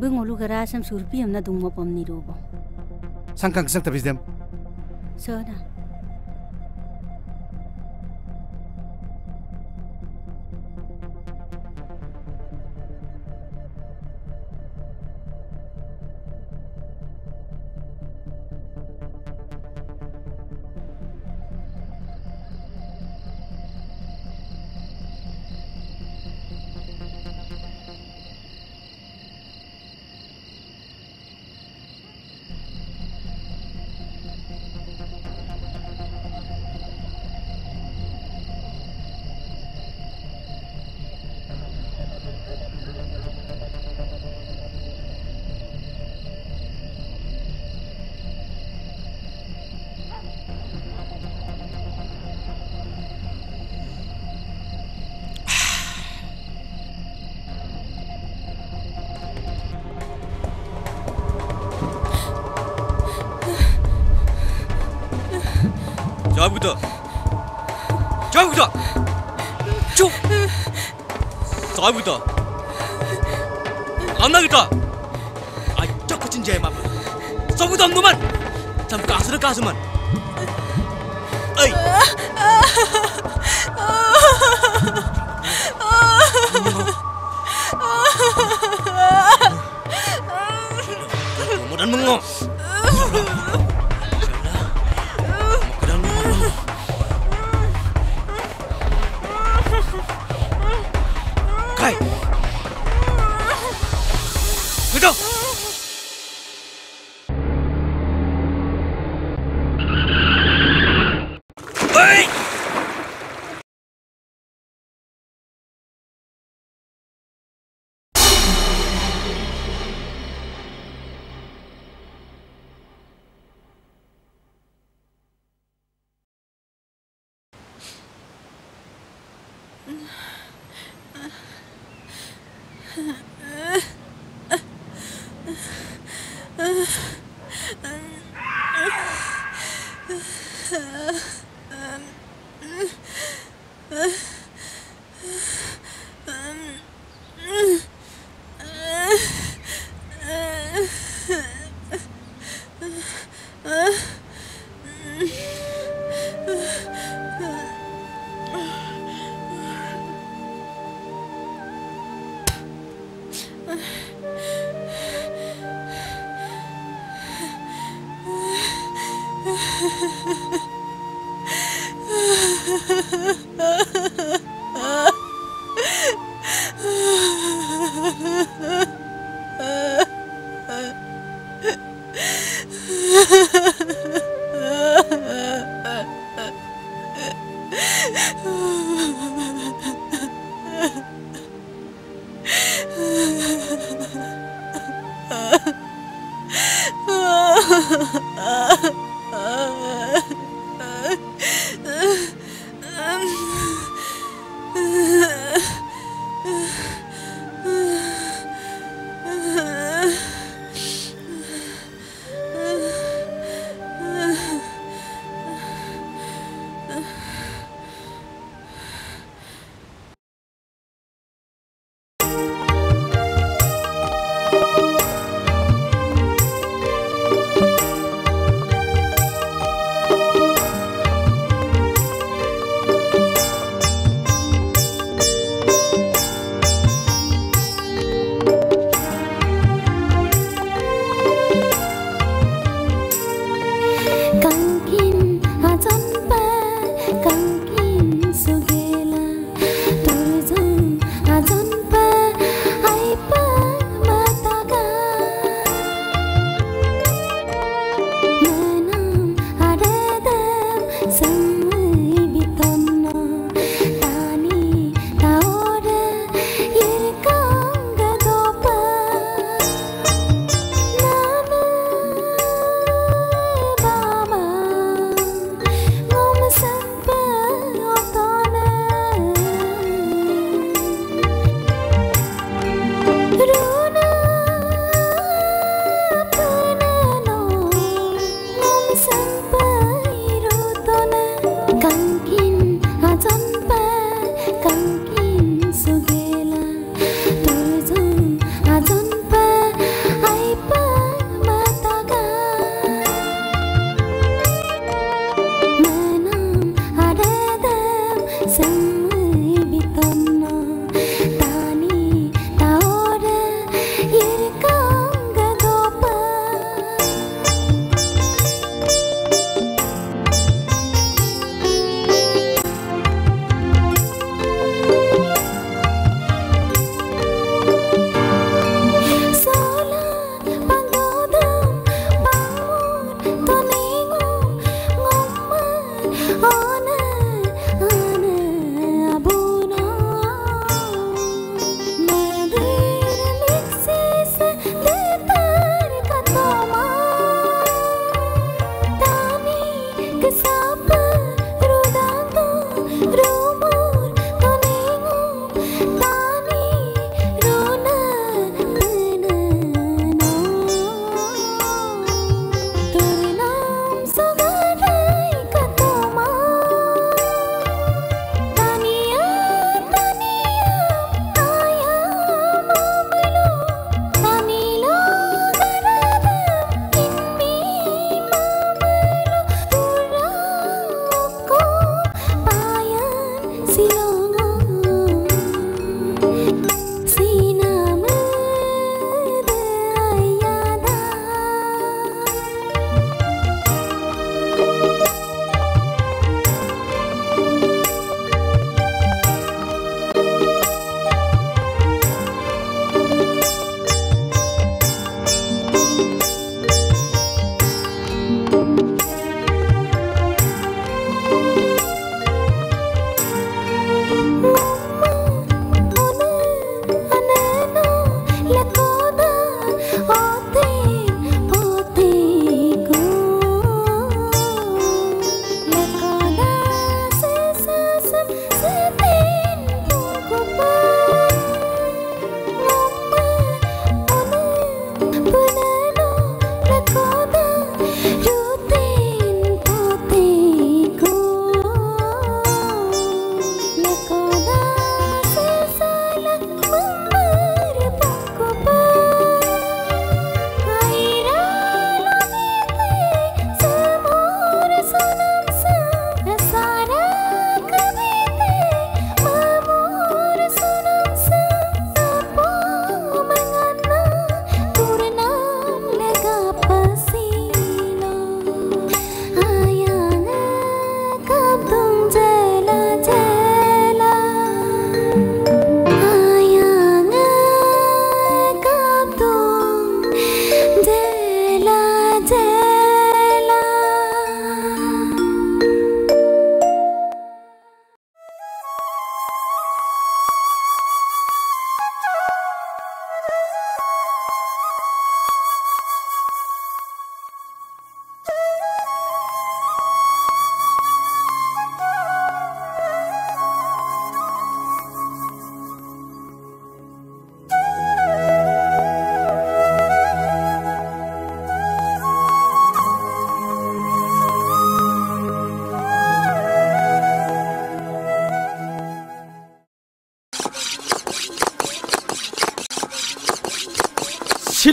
S14: बिंग ओलु गरा सेम सुरपी हमना दुंगमा पमनी रोबो संकंग सक तबिस देम ba. Bu ngolu gara sem surpi am na dungmo pom ni robo.
S15: Sangkang kesang tabis dem.
S14: Sona.
S16: Jawab kita. Jawab kita. Cuk. Jawab kita. Anda kita. Ajak kecin jaya mama. Sabu dam numan. Sam kasar kasuman. Ay. Kemudian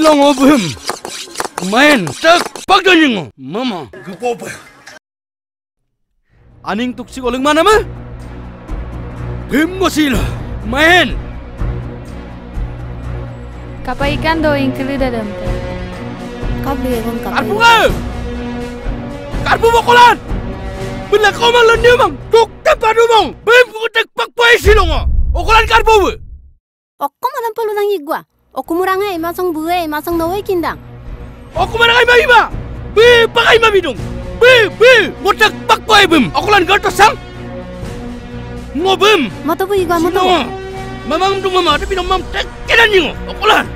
S23: silong obum. Main tak pagdalingo. Mama, gepopa. Aning tuksi oleng mana mah? Bim mo sila. Main.
S12: Kapag ikan do kelida dam.
S14: Kabli kon kapay.
S23: Karpu nga! Karpu mo kulan! Bila kau malan niya mang, tuk tempat mong, bim ko tek pakpay silong o. Ukulan karpu mo!
S14: Okko malam pelu nang muranga imasang buwe imasang nowe kindang.
S23: Aku mana kay maima? Bi pakay mamidong. Bi bi motak pakpay bim. Ukulan garto sang. Mo bim.
S14: Moto bu moto.
S23: Sino? Mamang dung mama tapi nom mam tek kenan ningo. Ukulan.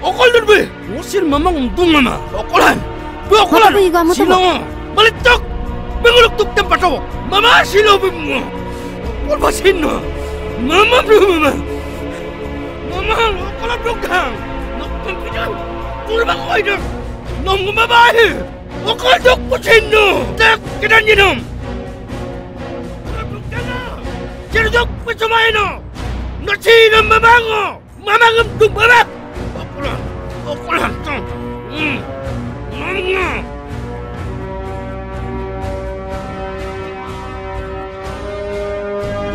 S23: Okol dun bi. Musir mamang dung mama. Ukulan. Bi ukulan.
S14: Moto bu igwa moto.
S23: Sino? Balitok. Menguluk tuk tempat tawo. Mama sino bim mo. Okol ba sino? Mama bim mama. Mama okulan dukang. Nokpang pinang. Kurba ko ay dun. Nom ko babae! Huwag ka dok po sino! Tak! Kinan niyo nom! Sino dok po sumayin no? Nasinang mamango! Mamangam tung babak! Okulan! Okulan to! Hmm! Mamanga!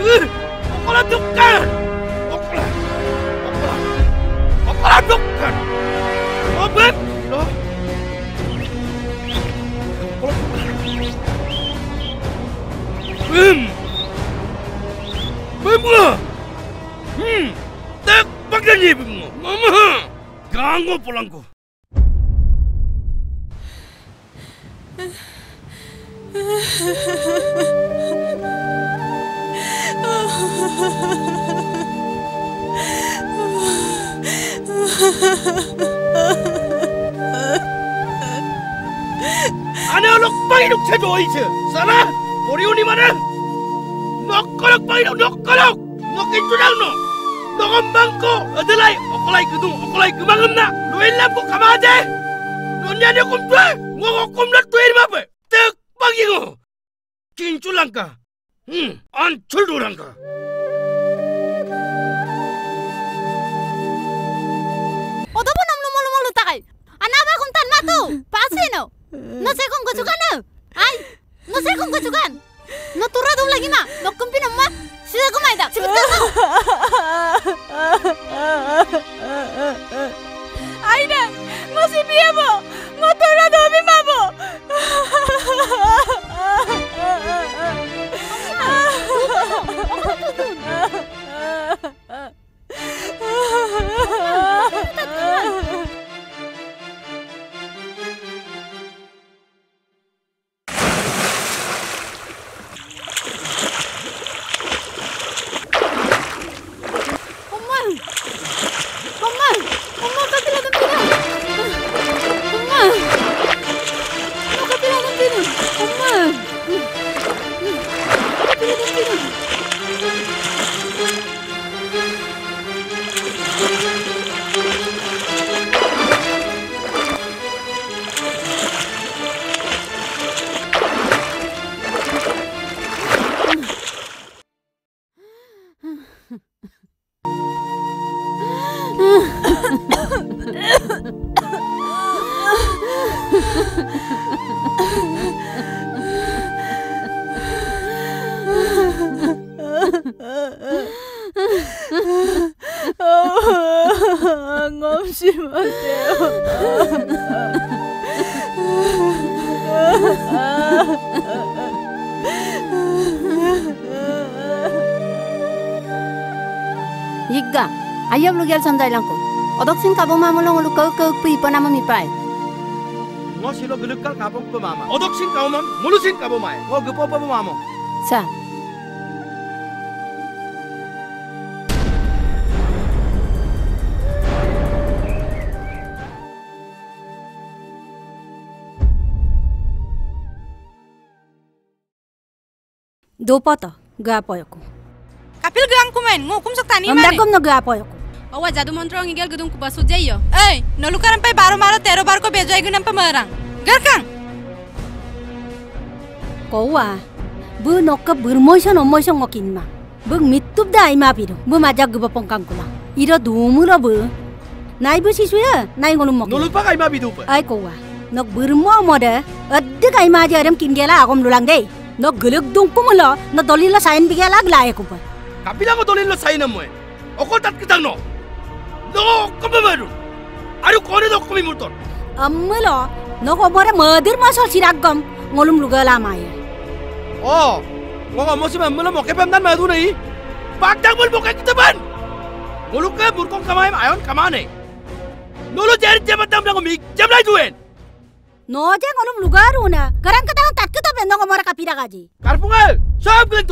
S23: Eh! Okulan 사람도 없는 이런 음 뭐야 음딱 박사님 뭐뭐 강고 볼랑고 Ha ha ha ha. Okulan dukkan! Obet! Oh! Bim! Bim mo! Hmm! Tak pagdanyi bim mo! Mama! Gango pulang ko! Ano lok painok sa doise? Sana? Oriuni mana? Nokolok painok nokolok! Nokintunang no! Nokambang ko! Adalay! Okolay gedung! Okolay gemangam na! Luin lang ko kamade! Nonya niya kumtwe! Ngokokom na tuwin mape! Tek pagi ngo! Kinculang ka! Hmm! Anculdulang ka!
S4: Odo Pasino. No sé kung gusukan na. Ay. No sé kung gusukan. No turado lagi ma. No kumpi na ma. Sida kumay da. Sibita ko.
S12: Aida, masih biya mo. Motor na dobi mamo.
S4: Omma.
S14: Ko. Odok sin kabo mamulong ulu kau kau pi pa nama mi pai.
S23: Ngo silo gelukal kapong pemama. Odok sin kau mam, mulusin kabo mai. Ngo gepo pa pemamo.
S14: Sa. Dopa ta ga poyoko.
S12: Kapil gang kumain, ngukum sak tani
S14: Amda
S12: mane.
S14: kom no ga
S21: Awa jadu mantro ang igel gedung kubas jayo.
S12: Eh, nolukaran pay baro maro tero bar ko bejo igun nampa marang. Garkang.
S14: Kowa. Bu nokka burmoison omoison ngokin ma. Bu mitup da ima biru. Bu majak gubo pongkang kula. Iro dumuro bu. Nai bu sisuya, nai ngolum mok.
S23: Nolu pa kay mabidu pa.
S14: Ay kowa. Nok burmo mode, adde kay ma jaram kin gela agom lulang dei. Nok geluk dung kumulo, no dolila sain bigela agla ko pa.
S23: Kapila mo dolin lo sain mo eh. Oko tat kitang no. No, kome maru. Aru kone do kome muton.
S14: Ammelo, nok omore madir masal siragam ngolum lugala maya.
S23: Oh, ngo mo si mamma mo kepam dan madu nei. Pagdang mul bukai kita ban. Ngulu ke burkong kamay ayon kamane. Nolo jari jamat dam mi jam lai duen.
S14: No je ngolum lugaru na. Garang kata tat kita ben nok omore kapira gaji.
S23: Karpungal, sab glen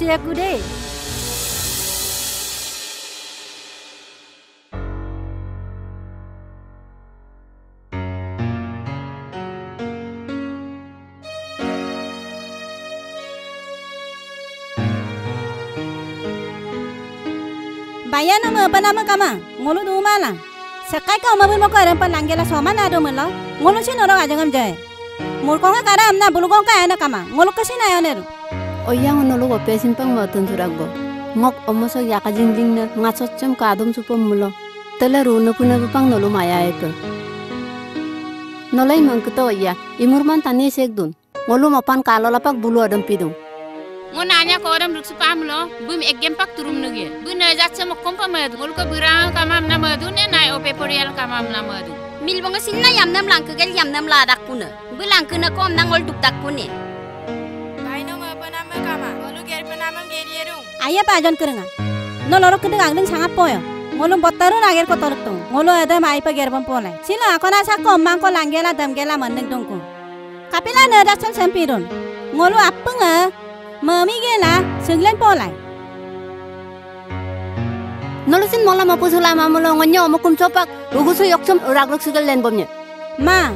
S14: Siya ko deh. Bayan nama apa nama kama? Ngulu du mana? Sekai kau mau mau kau rempan langgela soma na do melo. Ngulu sih norong aja ngam jai. Mulkonga kara amna bulukong kaya na kama. Ngulu kasi na yon eru.
S4: oyang nolo go pesin pang ma tun turak bo ngok omoso yaka jing jing na ngasot cem ka adom supom mulo tele ru puna pang maya epe nolai mang keto ya imurman tani sek dun ngolu mapan kalo lapak bulu adam pidung
S1: ngo nanya ko adam ruk supam lo bum egem pak turum nuge bu na jat sama kompa madu ngol ko birang kamam na madu ne na o peporial kamam na madu
S14: Mil bonga sinna yam nam lang kegel yam nam la dak puna. Belang kena kom nang ngol duk dak pune. Ayah pajon kerenga. No loro kedeng angdeng sangat poyo. Ngolu bottaru nager ko toruk tung. Ngolu ada mai pa gerban pole. Sila ako na sa ko mang ko langgela damgela mandeng tungku. Kapila na dasal sempirun. Ngolu appenga. Mami gela senglen polai.
S4: nolusin mola ma pusula ma mulo ngonyo mo kum chopak rugusu yoksum urak ruk sugal len bomnya
S14: Ma.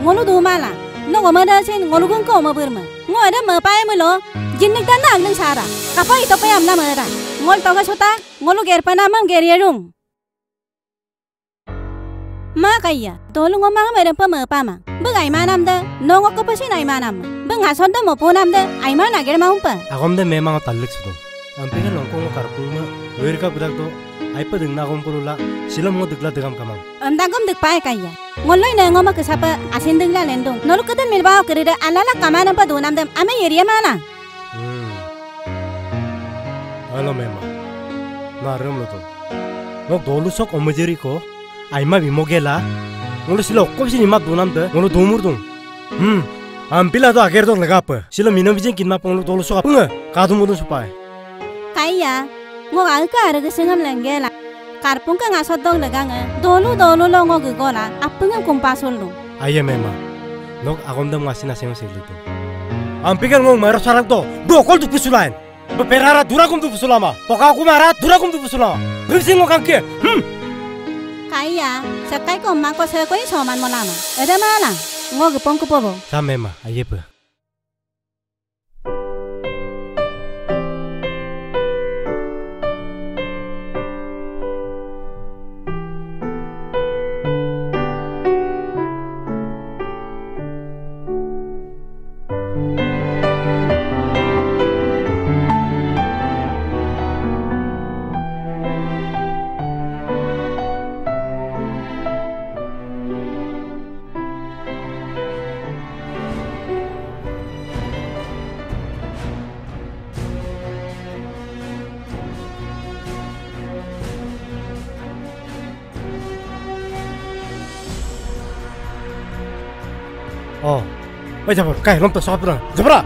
S14: Ngolu du mala. No ko mada sin ngolu gun ko ma burma. Ngo ada ma pa em lo. Jinnik dan nang nang sara. Kapa ito pa yam na mara. Ngol to ga sota. Ngolu ger pa namam ger yerung. Ma kaya. Tolu ngo ma mera pa ma pa ma. Bang ai ma nam da. No ngo ko pa sin ai ma nam. Bang ason da mo po nam da. Ai ma na ger ma umpa.
S24: agomde memang tallik sudu ampega longkong karpuma werka budak do aipa dingna gom pulula silam ngo dikla digam kamang
S14: Amda gom dik pa kaya. Ngoloi na ngo ma kesapa asin ding la lendong. Nolu kedan mil ba kerida alala kamana pa do nam dam. Ame yeria mana.
S24: alo mema na rum lo to ngo dolu sok omajeri ko aima bimogela ngolo sila okkom sin imat dunam de ngolo domur dung hmm ampila do ager dong apa sila minam bijin kinma pong dolu sok apa kadum mudun supai
S14: Kaya. Ngo al ka ara gesengam lenggela. Karpung ka ngasot dong leganga. Dolu dolu lo ngo gegola. Apengam kumpasul lo.
S24: Aye mema. Nok agomda masih nasi nasi itu. Ampikan ngong maro sarang to. Bokol tu pusulain. Beperara durakum tu pusulama. Poka aku marah durakum tu pusulama. Bersih ngok kangke. Hmm.
S14: Kaya. Sakai ko ma ko se ko i soman mo lama. Ada mana? Ngo gepong ko pobo.
S24: Sa mema. Aye pe. Eh Jabbar, kai lontar sabra. Jabra.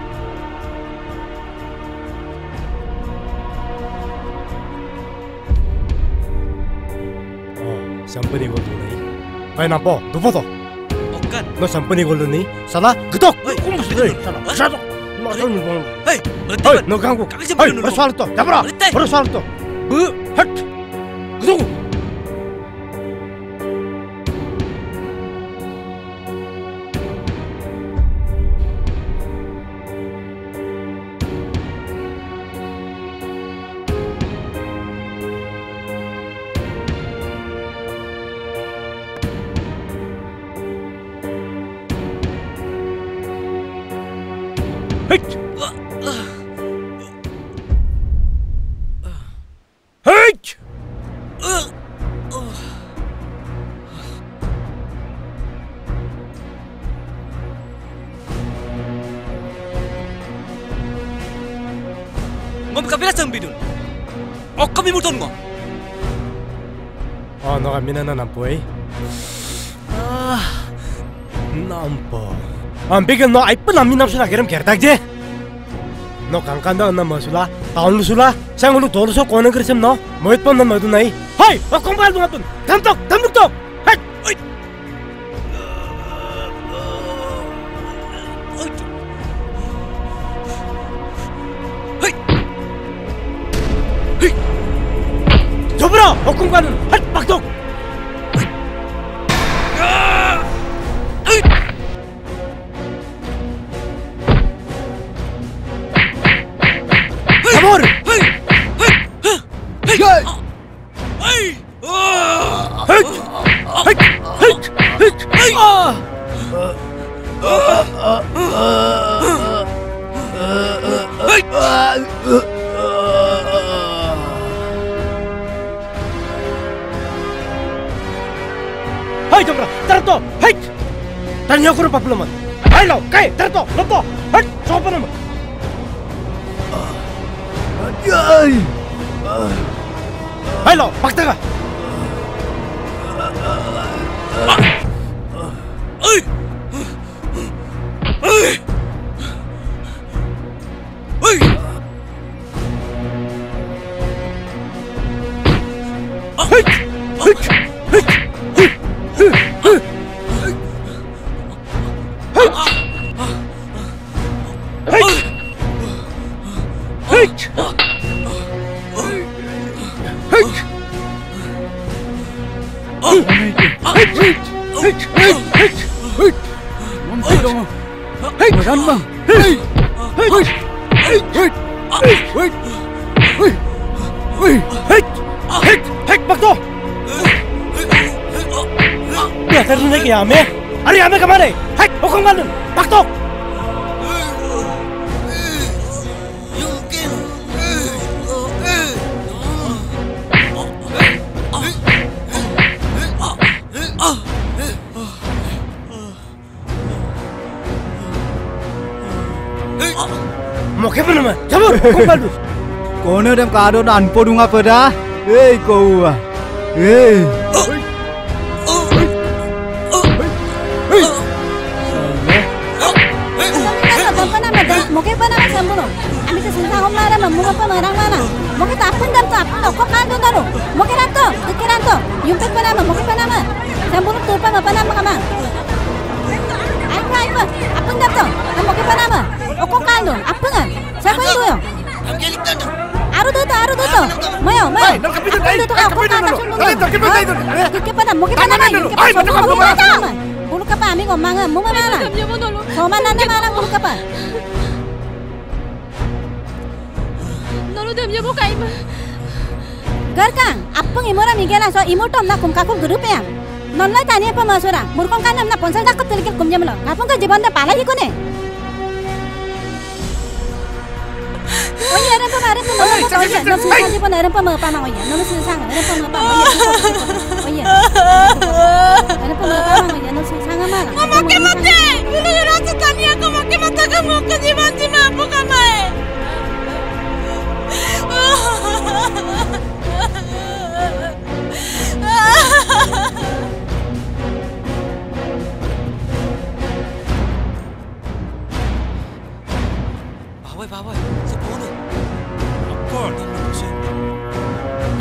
S24: sampai gol dulu nih. Ayo nampo, dupo toh.
S18: Bukan.
S24: No sampai gol dulu nih. Salah, getok. Hei, kamu mesti dari. Salah, salah. Masuk nih bang.
S18: Hei,
S24: hei, no ganggu. Hei, harus salut toh. Jabra, harus salut toh. Bu, hat, getok. minana nampoy. Ah, nampo. Ambigen no aipa nami namsu nagerem kertak je. No kankanda na masula, taunlu sula, sangulu toluso konen krisem no, moit pon na nai. Hai, akompal bungatun. Tantok. Ya, terus lagi ya, Ame. Ari Ame ke mana? Hai, hukum kalian. Paktok. Mau ke mana? Cabut, hukum kalian.
S25: Kono dem kado dan podunga pada. Hei kau ah. Hei.
S14: Bapak nama dah, mungkin apa nama sambuno. Ami ke sini om lara mamu apa marang mana? Mungkin tak pun dah tu, apa tu? Kau kan tu daru? Mungkin apa? Kekiran tu. Yumpet apa nama? Mungkin apa nama? Sambuno tu apa apa nama kamu? Apa apa? Apa dah tu? Mungkin apa nama? Kau kan tu? Apa kan? Siapa itu yo? Tu, aru tu tu. Mayo, mayo. Apa tu tu? Kau kan tu sunu. Kiki apa nama? Mungkin apa nama? Kiki apa nama? Bulu kapa ami ngomong mau mana? Mau mana mana bulu kapa?
S7: Nolo dem jabo kai ma.
S14: Garkang, apa imora migela so imotom na kum kaku grup ya. Nonla tani apa masura? Murkong kan na ponsel takut telikil kum jamlo. Kapong ka jiban da pala
S9: Onya rempa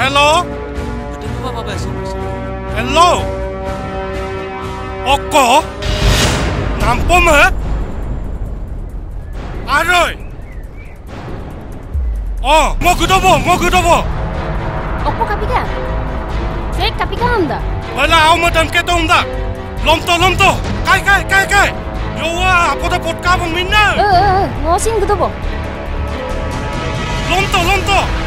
S26: Hello?
S16: Apa apa besok?
S26: Hello? Oko? Nampo me? Aroy? Oh, mau kedobo, mau kedobo.
S4: Okko kapikan? Saya kapikan anda.
S26: Bala au madam ke tong da. Lomto lomto. Kai kai kai kai. Yo wa apa da pot kabong minna.
S4: Eh, eh, ngosin gitu po.
S26: Lomto lomto.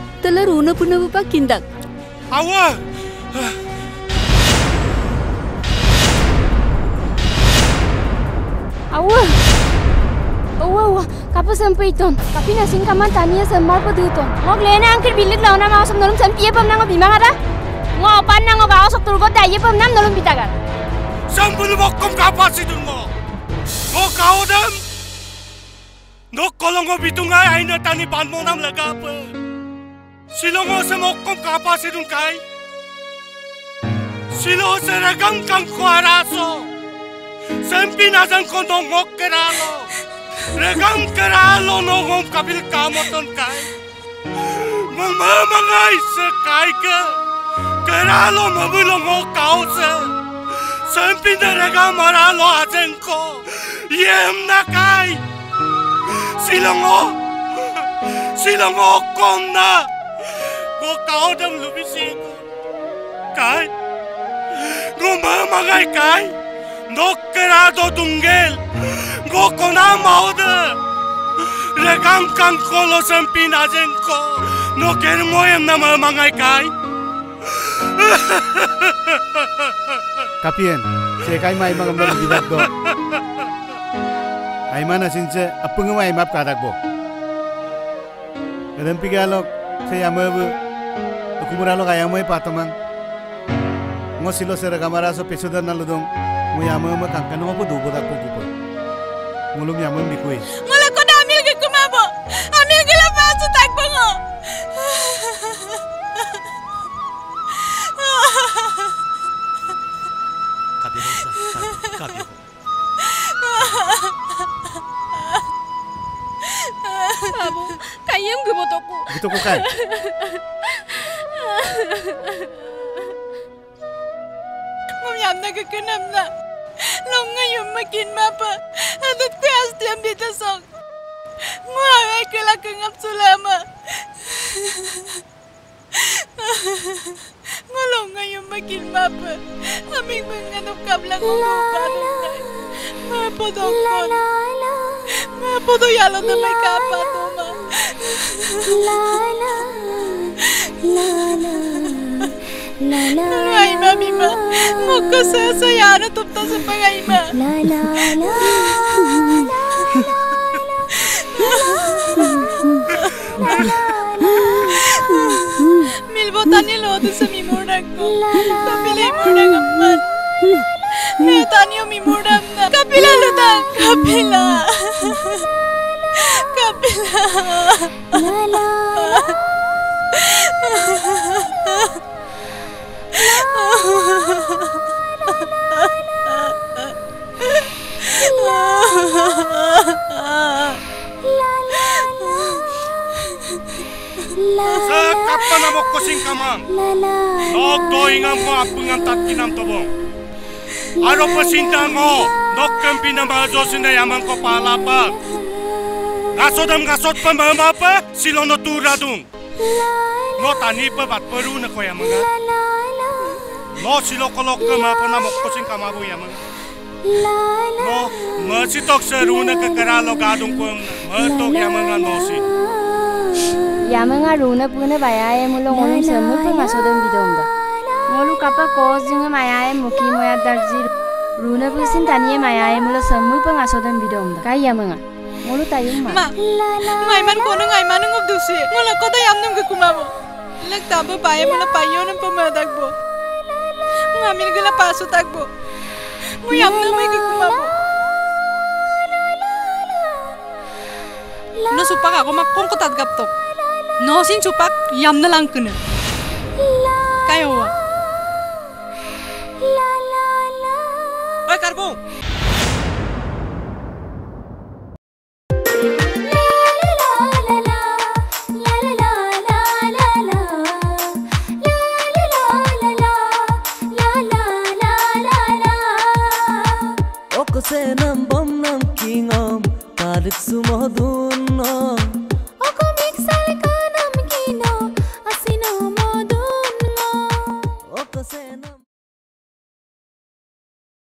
S27: una puna bupa kindak.
S26: Awa.
S4: Awa. Awa awa. Kapo sampai ton. Kapi nasing kaman tania semar po duton. Ngok lena angkir bilik launa mau sam nolong sam piye pam nango bimang ada. Ngok pan nango gao sok turgo daye pam nam nolong bitagar.
S26: Sambul mokom kapasi dun mo. Mo kau dam. No kolongo bitungai aina tani ban mo nam laga pa. Silongo se mokom kapasi dun kai. Silo se ragam kang kuaraso. Sempi nasan ko no ngok keralo. Regam keralo no ngom kabil kamoton kai. Mamamangai se kai ke. Keralo mabulong ngok kau se. Sempi regam maralo ajenko. Yem nakai. Silongo. Silongo konna. Go kau dam lubisi. Kai. Go mamamangai kai. Dokkerado dungel. Go kona maude. Regam kan kolo sempi najenko. No kermoyem na mamamangai kai.
S15: Kapien, saya kai mai magam dalam bidak do. Ai mana since apung mai map kadak bo. Kadang pigalok saya amabu. Aku muralo kaya mai patamang. Ngosilo sera kamara so pesudan naludong. Mo yama ma kangkan mo po dubo dak po kupo. Yama mikui.
S12: Mula ko na amil ke kumabo. Amil ke lapas sa tagpo ngo.
S16: Kapi Rosa, kapi.
S4: Abo, kayem botoku.
S15: Gitu ko kai.
S12: Ngumyam na kakanam na. Long ngayon makin mapa. Adat ko asti ang bitasok. Ngaway ka lang kang apsulama. Ngulong ngayon makin mapa. Aming mga nukablang umupanong na. Mapodokon. Mapodoyalo na may kapatoma. Ay, mami ma. Moko sa sayana tupta sa pangay ma. La la la. Milbotan ni lodo sa mimurag ko. Kapilay murag ang man. Metan yung mimurag na. Kapila lutang. Kapila. Kapila. La la
S26: Sa kapan mo kusing kamang. Nok doingan mo apungan kampi na ko pa mama pa silong no turadung. No tani pa bat peru na ko yamanga. No silo kolok ka ma pa na mo kusing kamabu yamanga. No masitok sa runa ka karalo gadung ko matok yamanga no si.
S4: Yamanga runa puna bayae mulo ngolong semu pun masodon bidomda. Ngolu kapa kos jinga mayae muki moya darjir runa busin taniye mayae mulo samu pa ngasodan bidom da kaya manga mulu tayung ma
S12: Ma, ngaiman kono ngaiman ngop dusi. Ngola kota yam nam ke kumamo. Lek tabo paye mula payo nam pamadak bo. Ngamin gula pasu tak bo. Ngu yam nam ke kumamo. No supak ako makong ko tadgap to. No sin supak yam na lang kuna. Kayo wa.
S9: Oi Karbung.